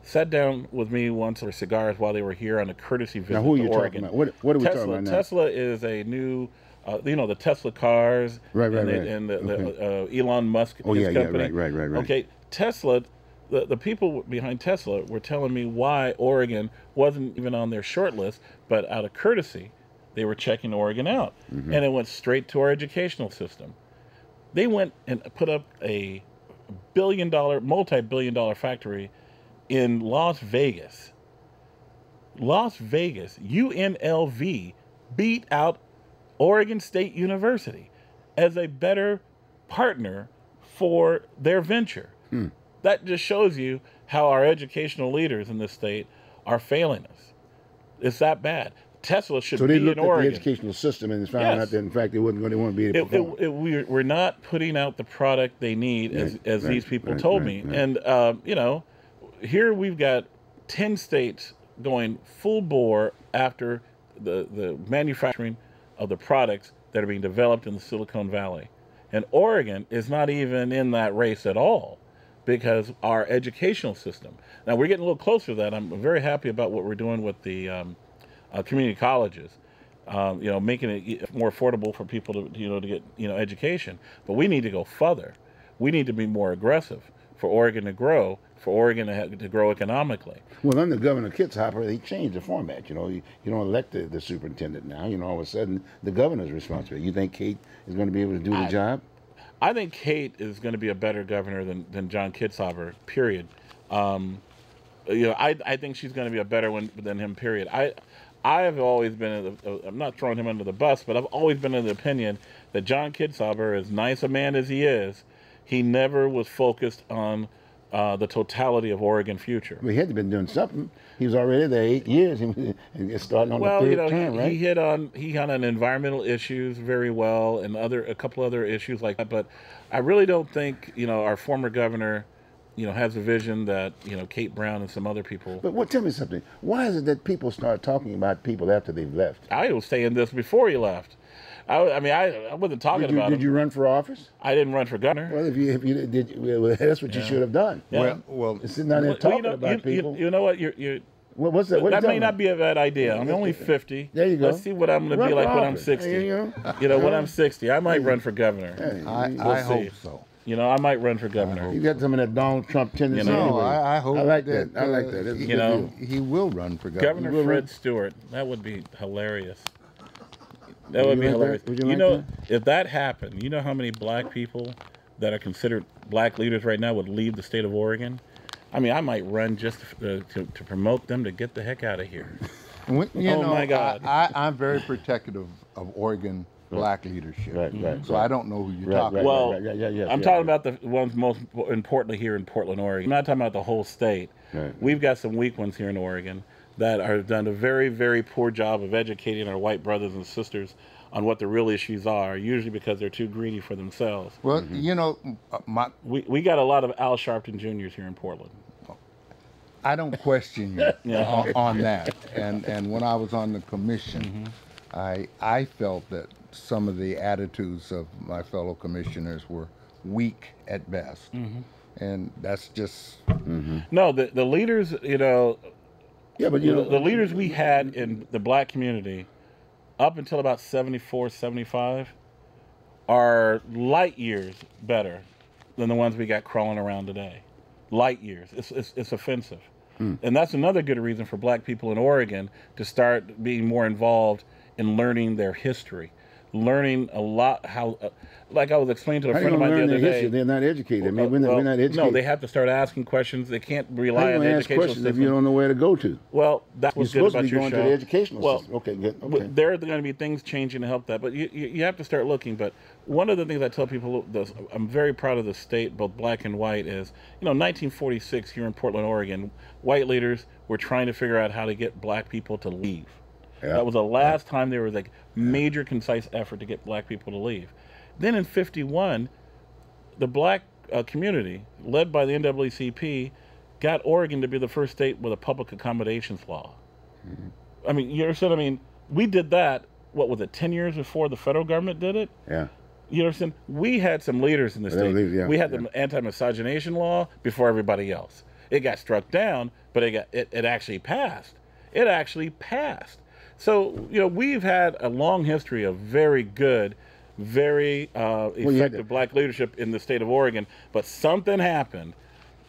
sat down with me once for cigars while they were here on a courtesy visit Now, who are you Oregon. talking about? What, what are we Tesla, talking about now? Tesla is a new, uh, you know, the Tesla cars, Right, right, and, the- right. and the, Okay. the uh, Elon Musk. Oh, yeah, yeah, right, right, right, right. Okay, Tesla the, the people behind Tesla were telling me why Oregon wasn't even on their short list, but out of courtesy, they were checking Oregon out. Mm-hmm. And it went straight to our educational system. They went and put up a billion dollar, multi billion dollar factory in Las Vegas. Las Vegas, UNLV, beat out Oregon State University as a better partner for their venture. Hmm. That just shows you how our educational leaders in this state are failing us. It's that bad. Tesla should So they be looked in at the Oregon. educational system and found Yes. out that in fact they wasn't going to want to be able to It, it, it, we're, we're not putting out the product they need as, Right, as right, these people right, told me. And, um, you know, here we've got 10 states going full bore after the, the manufacturing of the products that are being developed in the Silicon Valley. And Oregon is not even in that race at all because our educational system. Now we're getting a little closer to that. I'm very happy about what we're doing with the um, uh, community colleges. Um, you know, making it more affordable for people to you know to get you know education. But we need to go further. We need to be more aggressive for Oregon to grow, for Oregon to, ha- to grow economically. Well, under Governor Kitzhaber, they changed the format. You know, you, you don't elect the, the superintendent now. You know, all of a sudden, the governor's responsible. You think Kate is going to be able to do the job? I think Kate is going to be a better governor than, than John Kitzhaber, period. Um, you know, I, I think she's going to be a better one than him, period. I I have always been, I'm not throwing him under the bus, but I've always been of the opinion that John Kitzhaber, as nice a man as he is, he never was focused on uh, the totality of Oregon future. Well, he had to been doing something. He was already there eight years and it's starting on well, the third you know, term, he, right? he hit on he hit on environmental issues very well, and other a couple other issues like that. But I really don't think you know our former governor, you know, has a vision that you know Kate Brown and some other people. but what? Tell me something. Why is it that people start talking about people after they've left? I was saying this before he left. I, I mean, I, I wasn't talking Did you, about did him. you run for office? I didn't run for governor. Well, if you if you did, well, that's what you should have done. Yeah. Well, well, Sitting down there Well, talking you know, about you, you- people. You, know what? You're, you're, What- what's that? What that you may not about? be a bad idea. I'm only 50. There you go. Let's see what I'm going to be for like when I'm 60. You. You know, when I'm 60, I might run for governor. I, We'll I hope see. so. You know, I might run for governor. You got some of that Donald Trump tendency. You know. No, anyway. I, I hope I like that, that. I like that. That's he- You know, deal. he will run for governor. Governor will Fred run? Stuart. That would be hilarious. That would you be like that? hilarious. Would you You, like know, if that happened, you know how many black people that are considered black leaders right now would leave the state of Oregon? I mean, I might run just to, uh, to, to promote them to get the heck out of here. When- you Oh, know, my God. I, I, I'm very protective of, of Oregon black leadership. Right, right, So right. I don't know who you're Right, talking right, about. Well, yeah, yeah, yeah, I'm yeah, talking yeah. about the ones most importantly here in Portland, Oregon. I'm not talking about the whole state. Right. We've got some weak ones here in Oregon that are done a very, very poor job of educating our white brothers and sisters on what the real issues are, usually because they're too greedy for themselves. Well, Mm-hmm. you know, uh, my We, we got a lot of Al Sharpton Juniors here in Portland. I don't question you Yeah. on, on that. And and when I was on the commission, Mm-hmm. I I felt that some of the attitudes of my fellow commissioners were weak at best, Mm-hmm. and that's just No, the, the leaders, you know, Yeah, but you the, know, the leaders we had in the black community up until about 74 75 are light years better than the ones we got crawling around today. Light years. It's, it's, it's offensive. Hmm. And that's another good reason for black people in oregon to start being more involved in learning their history learning a lot how uh, like i was explaining to a how friend of mine the other day history? They're not educated. I mean, uh, we're, not, well, we're not educated. no they have to start asking questions they can't rely on the ask educational questions system if you don't know where to go to? well, that's You're what's good supposed to about be your going show. to the educational well, system. Okay, good. Okay. There are going to be things changing to help that, but you, you, you have to start looking. But one of the things I tell people, this, I'm very proud of the state, both black and white, is you know 1946 here in Portland, Oregon, white leaders were trying to figure out how to get black people to leave. Yeah. That was the last time there was like major concise effort to get black people to leave. Then in 51, the black uh, community, led by the NAACP, got Oregon to be the first state with a public accommodations law. I mean, you understand? I mean, we did that. What was it? Ten years before the federal government did it. Yeah. You understand? We had some leaders in the state. leaders, yeah, we had yeah. the anti-miscegenation law before everybody else. It got struck down, but it got it, it actually passed. It actually passed. So you know we've had a long history of very good, very uh, effective to- black leadership in the state of Oregon. But something happened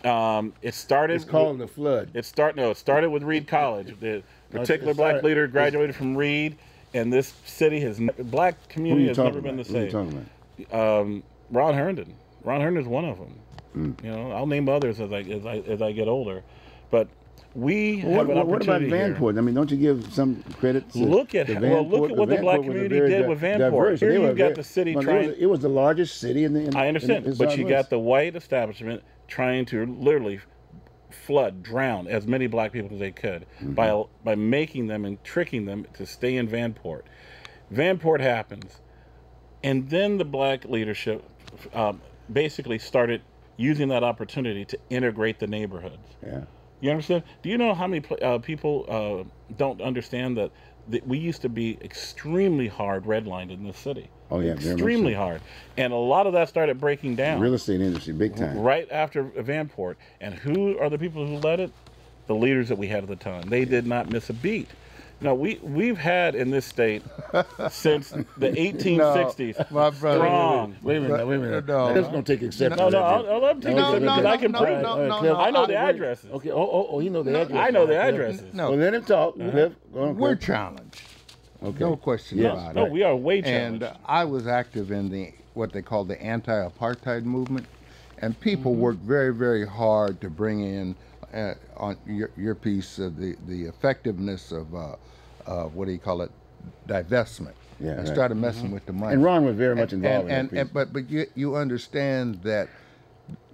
Um, it started. It's called with- the flood. It start no. It started with Reed College. The particular black leader graduated from Reed, and this city has black community has never been about? the Who you same. talking about? Um, Ron Herndon. Ron Herndon is one of them. Hmm. You know, I'll name others as I as I as I get older, but we What, have an what, what about opportunity here. Vanport? I mean, don't you give some credit? To Look at well, look at what the black Vanport was a community did di- with Vanport. diverse. Here you've got very- the city well, it trying- was- It was the largest city in the. In, I understand, in, in but you got the white establishment trying to literally flood, drown as many black people as they could Mm-hmm. by by making them and tricking them to stay in Vanport. Vanport happens, and then the black leadership um, basically started using that opportunity to integrate the neighborhoods. Yeah. You understand? Do you know how many pl- uh, people uh, don't understand that, that we used to be extremely hard redlined in this city? Oh, yeah, extremely so. hard, and a lot of that started breaking down Real estate industry, big time. right after Vanport. And who are the people who led it? The leaders that we had at the time. They did not miss a beat. No, we we've had in this state since the 1860s. No, my brother. strong. Wait a minute, wait a minute. No. Let's don't take exception. No, no, I'll, then. I'll take No, it because no, I can no, prove it. no, All right, no, I know the I- addresses. Okay. Oh, oh, oh, you know the address. I know the addresses. No. Well, let him talk. Cliff. Go on, We're challenged. Okay. No question Yes, about No, it. No, we are way And challenged. uh, I was active in the what they call the anti-apartheid movement, and people Mm-hmm. worked very, very hard to bring in uh, on your, your piece of the the effectiveness of uh, uh, what do you call it, divestment. Yeah, and right. started messing with the money. And Ron was very much involved and, in and, that piece. and but but you you understand that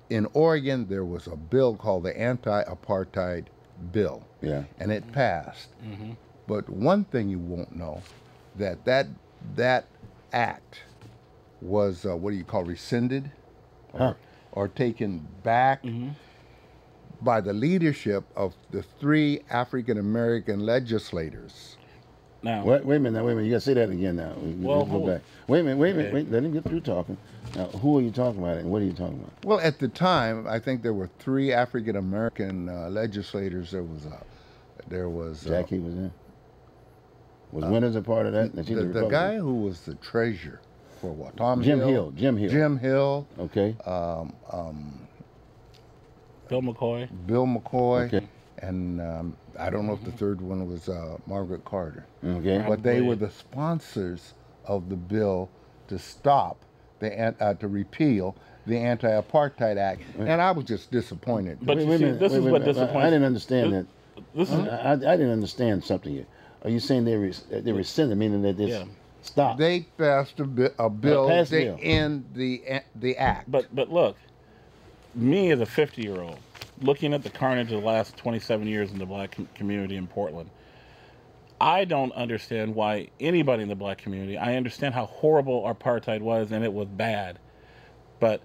in Oregon there was a bill called the anti-apartheid bill. Yeah. And it passed. Mm-hmm. But one thing you won't know that that that act was uh, what do you call rescinded Huh. or taken back Mm-hmm. by the leadership of the three African American legislators. Now, Wait, wait a minute, now, wait a minute. You got to say that again now. We- Well, let's go back. Wait a minute, wait a minute. Wait, let him get through talking. Now, who are you talking about and what are you talking about? Well, at the time, I think there were three African American uh, legislators. There was uh, there was uh, Jackie was in. Was Winters a part of that? That the, the guy who was the treasurer for what? Tom Jim Hill. Jim Hill. Jim Hill, Okay. Um, um, Bill McCoy. Bill McCoy, Okay. And um, I don't know if the third one was uh, Margaret Carter. Okay. But they were the sponsors of the bill to stop the uh, to repeal the Anti-Apartheid Act, and I was just disappointed. But Wait- you wait see, minute, this wait- is wait what minute. I- disappoints. I didn't understand that. This is I, I, I didn't understand something here. Are you saying they res- they rescinded, meaning that this Yeah. stopped? they passed a, bi- a bill passed to bill. end the a- the act. But but look, me as a 50 year old, looking at the carnage of the last 27 years in the black com- community in Portland, I don't understand why anybody in the black community. I understand how horrible apartheid was and it was bad, but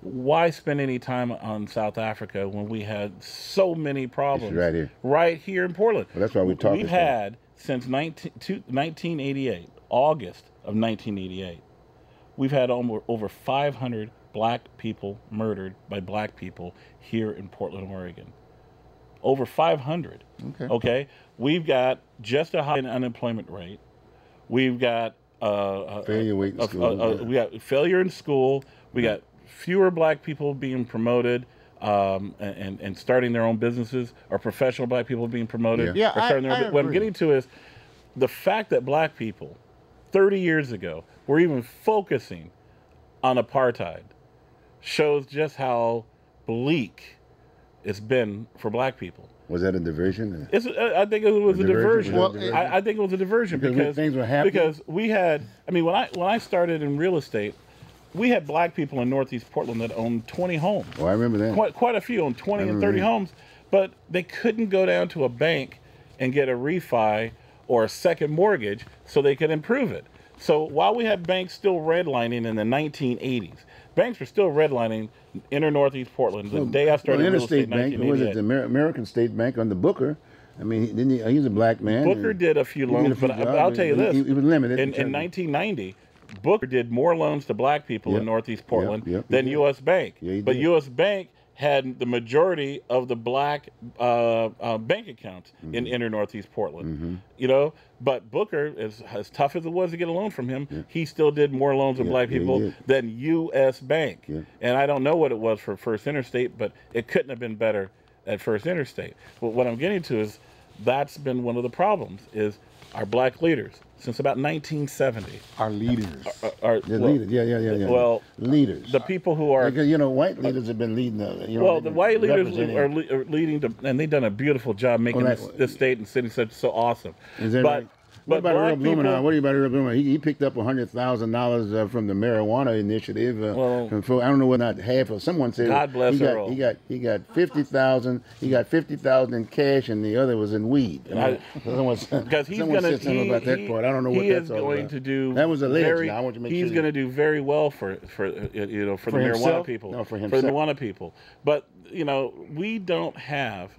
why spend any time on South Africa when we had so many problems right here. right here in Portland? Well, that's why we talk We've had since 19, two- 1988, August of 1988, we've had almost over 500 black people murdered by black people here in Portland, Oregon. Over 500. Okay. Okay. We've got just a high unemployment rate. We've got uh, uh, Failure rate in school, uh, uh, yeah. we got failure in school. We got fewer black people being promoted um, and and starting their own businesses, or professional black people being promoted. Yeah. Yeah, I- their I own What I'm getting to is the fact that black people, 30 years ago, were even focusing on apartheid, shows just how bleak it's been for black people. Was that a diversion? It's, uh, I think it was a diversion? diversion. A diversion? I, I think it was a diversion Because because, things were happening? Because we had, I mean, when I when I started in real estate, we had black people in Northeast Portland that owned 20 homes. Oh, I remember that. Quite quite a few owned 20 and 30 that. homes, but they couldn't go down to a bank and get a refi or a second mortgage so they could improve it. So while we had banks still redlining in the 1980s, banks were still redlining inner Northeast Portland the day I started well, in real estate Bank, was it? The Amer- American State Bank under Booker. I mean, he, didn't he, uh, was a black man. Booker did a few loans, a few but jobs, I'll tell you he- this: He, was limited. in, in 1990, Booker did more loans to black people Yep. in Northeast Portland Yep, yep, than. U.S. Bank. Yeah, but. U.S. Bank had the majority of the black uh, uh, bank accounts in inner Northeast Portland. You know, but Booker, as, as tough as it was to get a loan from him, he still did more loans with black yeah, he people did. than U.S. Bank. Yeah. And I don't know what it was for First Interstate, but it couldn't have been better at First Interstate. But what I'm getting to is that's been one of the problems is our black leaders since about 1970 Our leaders. are, well, leaders, yeah, yeah, yeah, yeah. well, leaders. the people who are Because, you know, white leaders have been leading the. You know, well, the white leaders are, le- are leading to, and they've done a beautiful job making Well, this, this state and city such so awesome. Is that but, right? What about Earl people- What do you about Earl Blumenauer? He, he picked up hundred thousand dollars uh, from the marijuana initiative. Uh, Well- from, I don't know whether not half of someone said. God bless he got, Earl. He got he got fifty thousand. He got fifty thousand in cash, and the other was in weed. And I- someone, because he's someone gonna said something he, about that he- part. I don't know what he that's is all going about. to do. That was alleged. Very, Now, I want you to make he's sure going to do very well for for uh, you know for, For the marijuana people. No, for for the marijuana people. But you know we don't have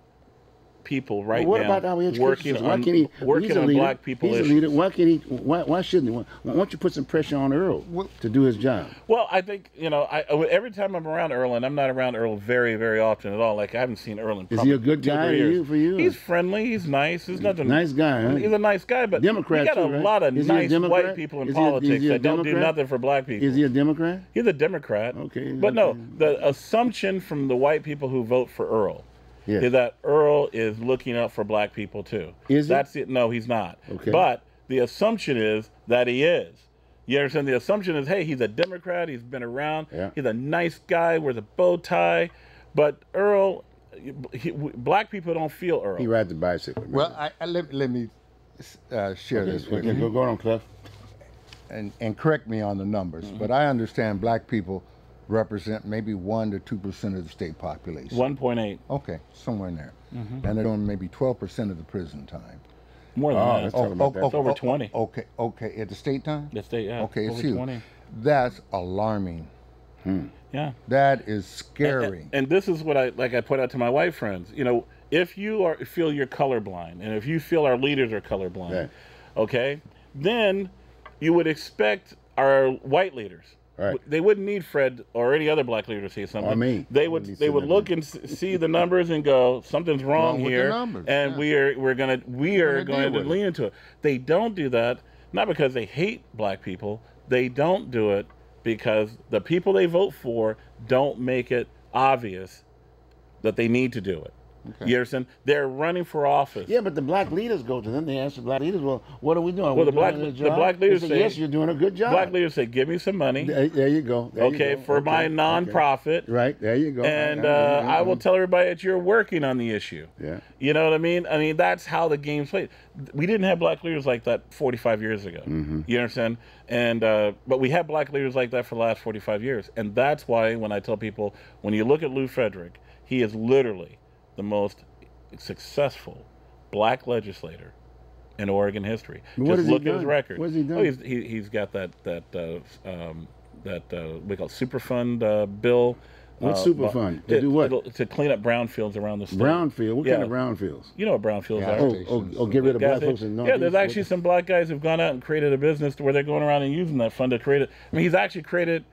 people right What now about our education working system? Why on can't he? working he's a on leader. black people He's issues. a leader. Why can't he? Why, why shouldn't he? Why, why don't you put some pressure on Earl to do his job? Well, I think you know. I every time I'm around Earl, and I'm not around Earl very, very often at all. Like I haven't seen Earl in. Is he probably a good guy three you- for you? He's friendly. He's nice. He's nothing. Nice guy, huh? He's a nice guy, but Democrat we got too, a right? lot of Is nice white people in Is he politics a that don't do nothing for black people. Is he a Democrat? He's a Democrat. Okay, But no, the assumption from the white people who vote for Earl Yeah. is that Earl is looking out for black people too. Is? That's it. No, he's not. Okay. But the assumption is that he is. You understand? The assumption is, hey, he's a Democrat. He's been around. Yeah. He's a nice guy. Wears a bow tie. But Earl, he, black people don't feel Earl. He rides a bicycle. Well, I, I, let, let me uh, share Okay, this with okay, you. go, go on, Cliff. and, and correct me on the numbers, Mm-hmm. but I understand black people represent maybe one to two percent of the state population. One point eight, Okay, somewhere in there, Mm-hmm. and they're doing maybe twelve percent of the prison time. more than Oh, that. that's talking about that. It's over 20. Okay, okay, at the state time. The state, yeah. Okay, it's over huge. twenty. That's alarming. Yeah. That is scary. And, and this is what I like. I put out to my white friends. You know, if you are feel you're colorblind, and if you feel our leaders are colorblind, Right. okay, then you would expect our white leaders. Right. They wouldn't need Fred or any other black leader to say something. Or me. They would. They would look and see the numbers and go, something's wrong, Wrong here, and yeah. we are we're gonna we are gonna going to with it. lean into it. They don't do that not because they hate black people. They don't do it because the people they vote for don't make it obvious that they need to do it. You understand? They're running for office. Yeah, but the black leaders go to them. They ask the black leaders, "Well, what are we doing? Are Well, we the black- the black leaders say, "Yes, you're doing a good job." Black leaders say, "Give me some money, There, there you go. There you okay, go. for my Okay, nonprofit, okay. Right there you go. and I- I- uh, I- I will tell everybody that you're working on the issue." Yeah. You know what I mean? I mean that's how the game's played. We didn't have black leaders like that 45 years ago. Mm-hmm. You understand? And uh, but we had black leaders like that for the last 45 years, and that's why when I tell people, when you look at Lew Frederick, he is literally the most successful black legislator in Oregon history. What Just has look at his record. What has he done? Oh, he's, he, he's got that that uh, um, that uh, we call Superfund uh, bill. What's uh, Superfund? To do what? To clean up brownfields around the state. brownfield. What kind Yeah. of brownfields? You know what brownfields Yeah. are. Oh, oh, oh, get rid of black folks in yeah, there's actually some black guys who've gone out and created a business where they're going around and using that fund to create it. I mean, he's actually created,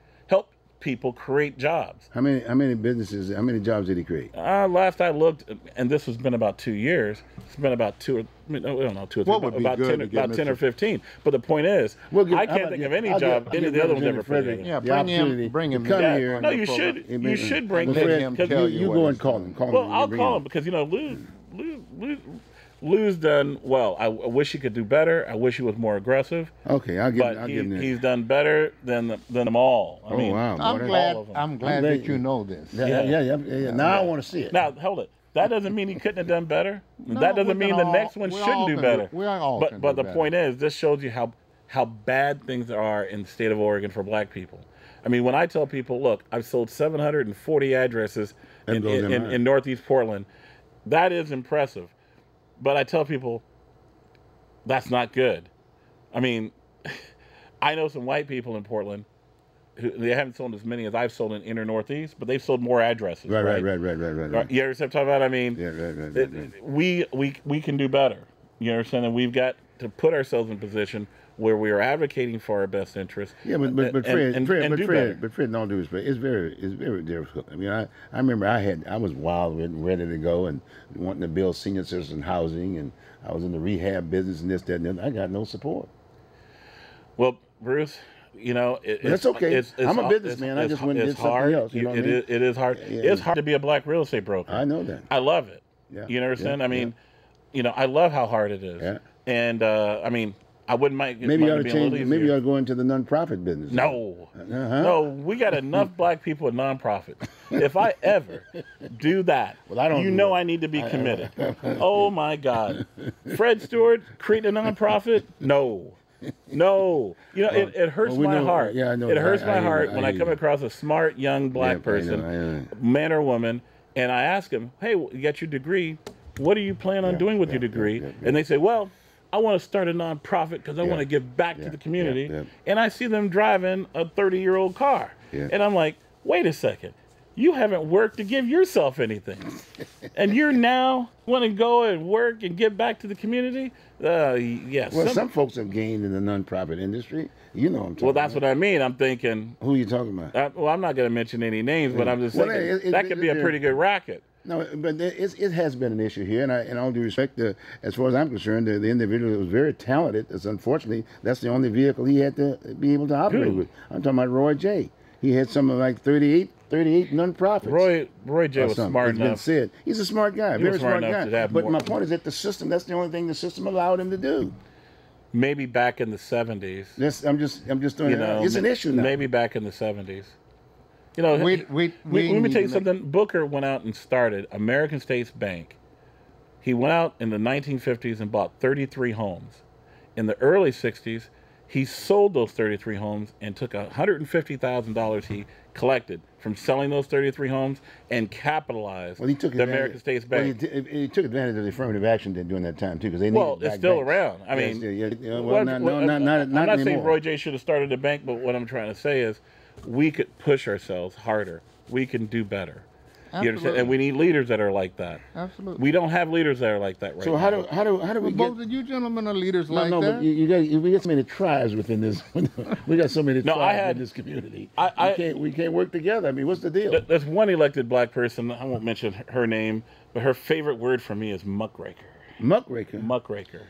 people create jobs. How many? How many businesses? How many jobs did he create? Uh, last I looked, and this has been about two years. It's been about two. Or, I mean, I don't know, two or three. What would be about good ten, to get about ten or fifteen. But the point is, We'll give- I can't think you- of any I'll job give- any of the other ones ever Representative put Frederick together. Yeah, the bring him- opportunity bring him come back here. No, the you program. should. You should bring Well, him. Fred, him because- you, you you go and call him. Call Well, him. I'll call him. him because you know Lew, Lew, Lew, Lew's done well. I, I wish he could do better. I wish he was more aggressive. Okay, I'll give. But I'll he, give him that. he's done better than the, than them all. I Oh, mean, wow. I'm Boy, glad. all of them. I'm glad glad that you- you know this. Yeah, yeah, yeah. yeah, yeah, Now I want to see it. Now hold it. That doesn't mean he couldn't have done better. No, that doesn't mean can the all- next one shouldn't do better. do- we all but but do the better. point is, this shows you how how bad things are in the state of Oregon for Black people. I mean, when I tell people, look, I've sold 740 addresses in, in, in, in Northeast Portland, that is impressive. But I tell people, that's not good. I mean, I know some white people in Portland who they haven't sold as many as I've sold in inner Northeast, but they've sold more addresses. Right, right, right, right, right, right. Right. You understand what I'm talking about? I mean, Yeah, right, right, right, right. we we we can do better. You understand? And we've got to put ourselves in position where we are advocating for our best interests. Yeah, but but, but Fred, and- Fred, and but do Fred, but Fred, in all due respect, it's very, it's very difficult. I mean, I, I remember I had, I was wild and ready to go and wanting to build senior citizen housing, and I was in the rehab business and this, that, and that. I got no support. Well, Bruce, you know, it, But that's it's- okay. It's, it's I'm a businessman. I just went and did something hard. else, you know I it mean? is- it is hard. Yeah. It's hard to be a black real estate broker. I know that. I love it. Yeah, You understand? yeah, I mean, you know, I love how hard it is. Yeah. And uh, I mean, I wouldn't mind. Maybe you ought to being a little change. Maybe you ought to go into the nonprofit business. No, Uh-huh. no, we got enough black people in nonprofits. If I ever do that, Well, I don't you do know it. I need to be committed. oh my God, Fred Stuart create a nonprofit? No, no. You know, it, it hurts well, we my know- heart. yeah, I know It hurts I- my I heart you. when I I come across a smart young black Yeah, I person, I know. man or woman, and I ask them, "Hey, you got your degree? What do you plan on doing with your yeah, degree?" yeah, yeah. And they say, "Well." I want to start a nonprofit because I Yeah, want to give back yeah, to the community. yeah. And I see them driving a 30 year old car. And I'm like, wait a second. You haven't worked to give yourself anything. and you're now want to go and work and give back to the community? Uh, yes. Well, some- some folks have gained in the nonprofit industry. You know what I'm talking well, that's about. what I mean. I'm thinking, Who are you talking about? uh, well, I'm not going to mention any names, but I'm just Well, thinking it- it- that could be a pretty good racket. No, but it, it has been an issue here, and I, in all due respect, uh, as far as I'm concerned, the, the individual was very talented. It's unfortunately that's the only vehicle he had to be able to operate Who? with. I'm talking about Roy Jay. He had something like 38, 38 non-profits. Roy Roy Jay was something. smart It's been enough. said. He's a smart guy, He very was smart smart, enough to guy. But more- my point is that the system, that's the only thing the system allowed him to do. Maybe back in the 70s. That's, I'm just, I'm just throwing You it know, It's an issue now. Maybe back in the 70s. You know, We- we- we let me tell you something. Booker went out and started American States Bank. He went out in the 1950s and bought 33 homes. In the early 60s, he sold those 33 homes and took $150,000 he collected from selling those 33 homes and capitalized Well, he took the American States well, he, Bank. he took advantage of the affirmative action then during that time too, because they needed Well, it's still banks. around. I mean, yeah, yeah, yeah, well, what- not, what- no, not, not, I'm not not saying. Roy Jay should have started a bank, but what I'm trying to say is we could push ourselves harder. We can do better. You understand? And we need leaders that are like that. Absolutely. We don't have leaders that are like that right So now. how do how do how do we Well, get? both of you gentlemen are leaders No, like no, that. but you, you got we got so many tribes within this. we got so many No, tribes I had- in this community. I- I- we can't we can't work together. I mean, what's the deal? Th- There's one elected black person. I won't mention her name, but her favorite word for me is muckraker. Muckraker. Muckraker.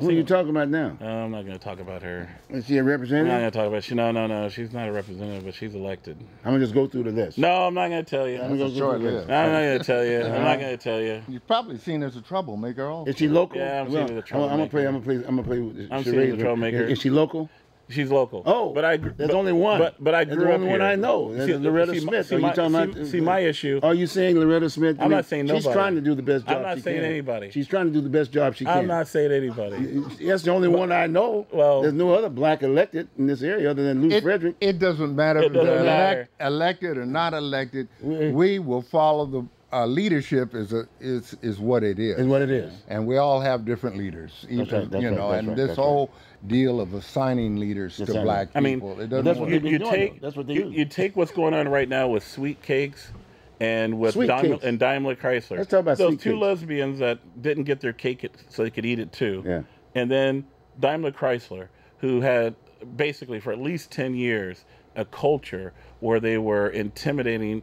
Who are you talking about now? Uh, I'm not going to talk about her. Is she a I'm not going to talk about. She no no no. She's not a representative, but she's elected. I'm gonna just go through the list. No, I'm not going to tell you. I'm I'm gonna go short through the list. list. not going to tell you. I'm not going to tell you. You're probably seen as a troublemaker also. Is she local? Yeah, I'm well, seen as a I'm, I'm gonna play. I'm gonna play. I'm gonna play. I'm charades seen as a troublemaker. Is, is she local? She's local. Oh, but I. there's but- only one. But but I grew the up only one. I know. See- Loretta see Smith. See, Are you my, talking see, about- see my issue. Are you saying Loretta Smith? I I'm mean, not saying nobody. She's trying to do the best job. I'm not she saying can. anybody. She's trying to do the best job she can. I'm not saying anybody. That's the only one I know. Well- there's no other black elected in this area other than Lew It, Frederick. it doesn't matter It doesn't elect, elected or not elected. We will follow the uh, leadership is a, is is what it is. is what it is. and we all have different leaders. Even, right, that's you right, know, that's and right, this that's whole deal of assigning leaders That's to right. black I mean, it doesn't that's what they you, you take. That's what they you, do. you take what's going on right now with Sweet Cakes and with Sweet Daimler, and Daimler Chrysler. Let's talk about those Sweet two Cakes. lesbians that didn't get their cake it- so they could eat it too. Yeah. And then Daimler Chrysler, who had basically for at least ten years a culture where they were intimidating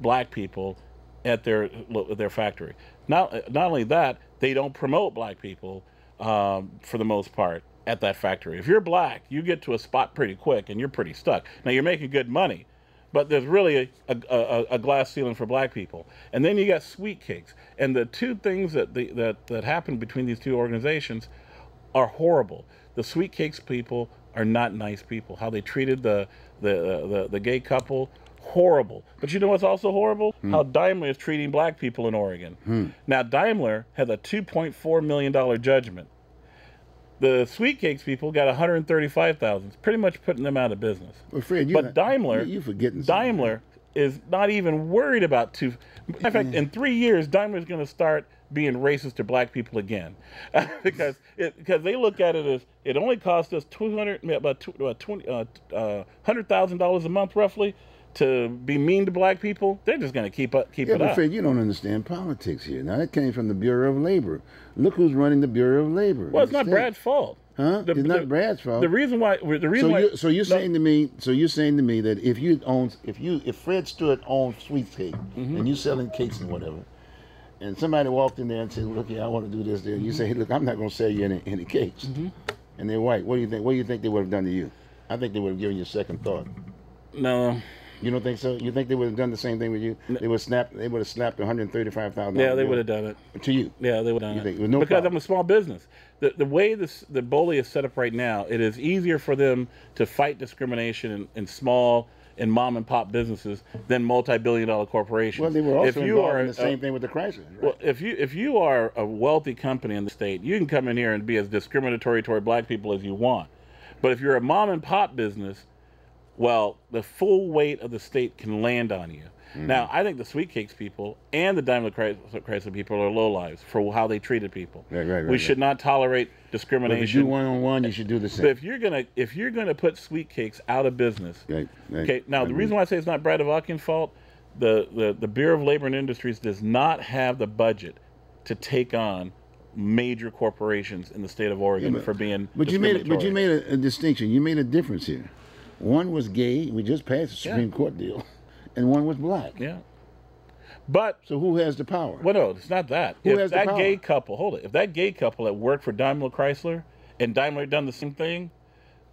black people at their their factory. Not not only that, they don't promote black people um, for the most part at that factory. If you're black, you get to a spot pretty quick and you're pretty stuck. Now you're making good money, but there's really a, a, a, glass ceiling for black people. And then you got sweet cakes, and the two things that the, that that happened between these two organizations are horrible. The sweet cakes people are not nice people. How they treated the the the, the gay couple horrible. But you know what's also horrible? Hmm. How Daimler is treating black people in Oregon. Hmm. Now Daimler has a 2.4 million dollar judgment. The sweet cakes people got 135,000. It's pretty much putting them out of business. Well, Fred, you But Daimler, you, forgetting something. Daimler is not even worried about two. In fact, in three years, Daimler is going to start being racist to black people again, because it, because they look at it as it only cost us two hundred about two, about twenty uh, uh, hundred thousand dollars a month roughly to be mean to black people. They're just going to keep up keep Yeah, it but up. Fred, you don't understand politics here. Now that came from the Bureau of Labor. Look who's running the Bureau of Labor. Well, it's not Instead- Brad's fault. Huh? The- it's the- not Brad's fault. The reason why the reason so why you so you're No, saying to me so you're saying to me that if you own if you if Fred Stuart owned sweet cake Mm-hmm. and you're selling cakes and whatever, and somebody walked in there and said, "Look, here, I want to do this," there, you say, hey, "Look, I'm not going to sell you any any cakes," Mm-hmm. and they're white. What do you think? What do you think they would have done to you? I think they would have given you a second thought. no You don't think so? You think they would have done the same thing with you? They would snap. They would have snapped one hundred thirty-five thousand. yeah they would have done it to you. yeah they would have done think- it with no because problem. I'm a small business the the way this the bully is set up right now it is easier for them to fight discrimination in, in small and mom and pop businesses than multi-billion dollar corporations Well, they were also if you involved are in the same thing with the crisis. Right? Well, if you if you are a wealthy company in the state, you can come in here and be as discriminatory toward black people as you want. But if you're a mom and pop business, well, the full weight of the state can land on you. Mm-hmm. Now, I think the Sweet Cakes people and the Daimler Chrysler people are lowlives for how they treated people. Right, right, right, we should not tolerate But if you do one on one, you should do the same. But if you're gonna if you're gonna put Sweet Cakes out of business, okay. Now the reason why I say it's not Brad Avakian's fault, the, the the Bureau of Labor and Industries does not have the budget to take on major corporations in the state of Oregon but- for being. But you made but you made a, a distinction. You made a difference here. One was gay. We just passed the Yeah. Supreme Court deal, and one was black. Yeah. But So who has the power? well, no, it's not that. Who if has the that power? gay couple, hold it, if that gay couple had worked for Daimler Chrysler and Daimler had done the same thing,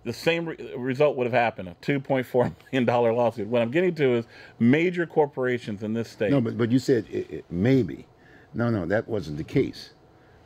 the same re- result would have happened: a two point four million dollar lawsuit. What I'm getting to is major corporations in this state. No, but but you said it, it, maybe. No, no, that wasn't the case.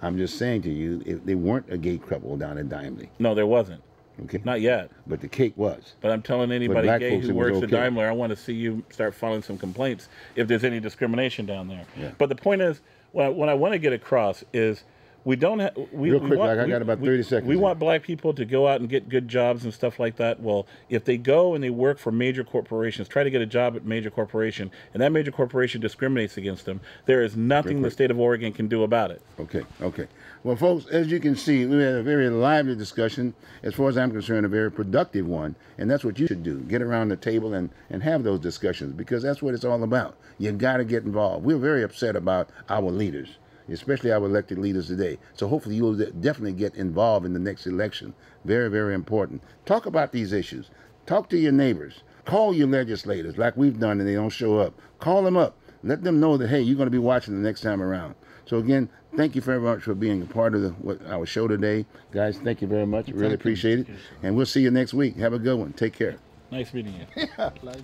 I'm just saying to you, if they weren't a gay couple down at Daimler, no, there wasn't. Okay, Not yet. but the cake was. But I'm telling anybody gay who works at okay. Daimler, I want to see you start filing some complaints if there's any discrimination down there. Yeah. But the point is, what I, what I want to get across is we don't have. We, Real we quick, want, like, I we- got about we- 30 seconds We here. want black people to go out and get good jobs and stuff like that. Well, if they go and they work for major corporations, try to get a job at major corporation, and that major corporation discriminates against them, there is nothing the state of Oregon can do about it. Okay, okay. Well, folks, as you can see, we had a very lively discussion. As far as I'm concerned, a very productive one. And that's what you should do. Get around the table and, and have those discussions because that's what it's all about. You got to get involved. We're very upset about our leaders, especially our elected leaders today. So hopefully you'll definitely get involved in the next election. Very, very important. Talk about these issues. Talk to your neighbors. Call your legislators like we've done and they don't show up. Call them up. Let them know that, hey, you're going to be watching the next time around. So again, thank you very much for being a part of the, what, our show today, guys. Thank you very much. Really appreciate it, and we'll see you next week. Have a good one. Take care. Nice meeting you. Likewise.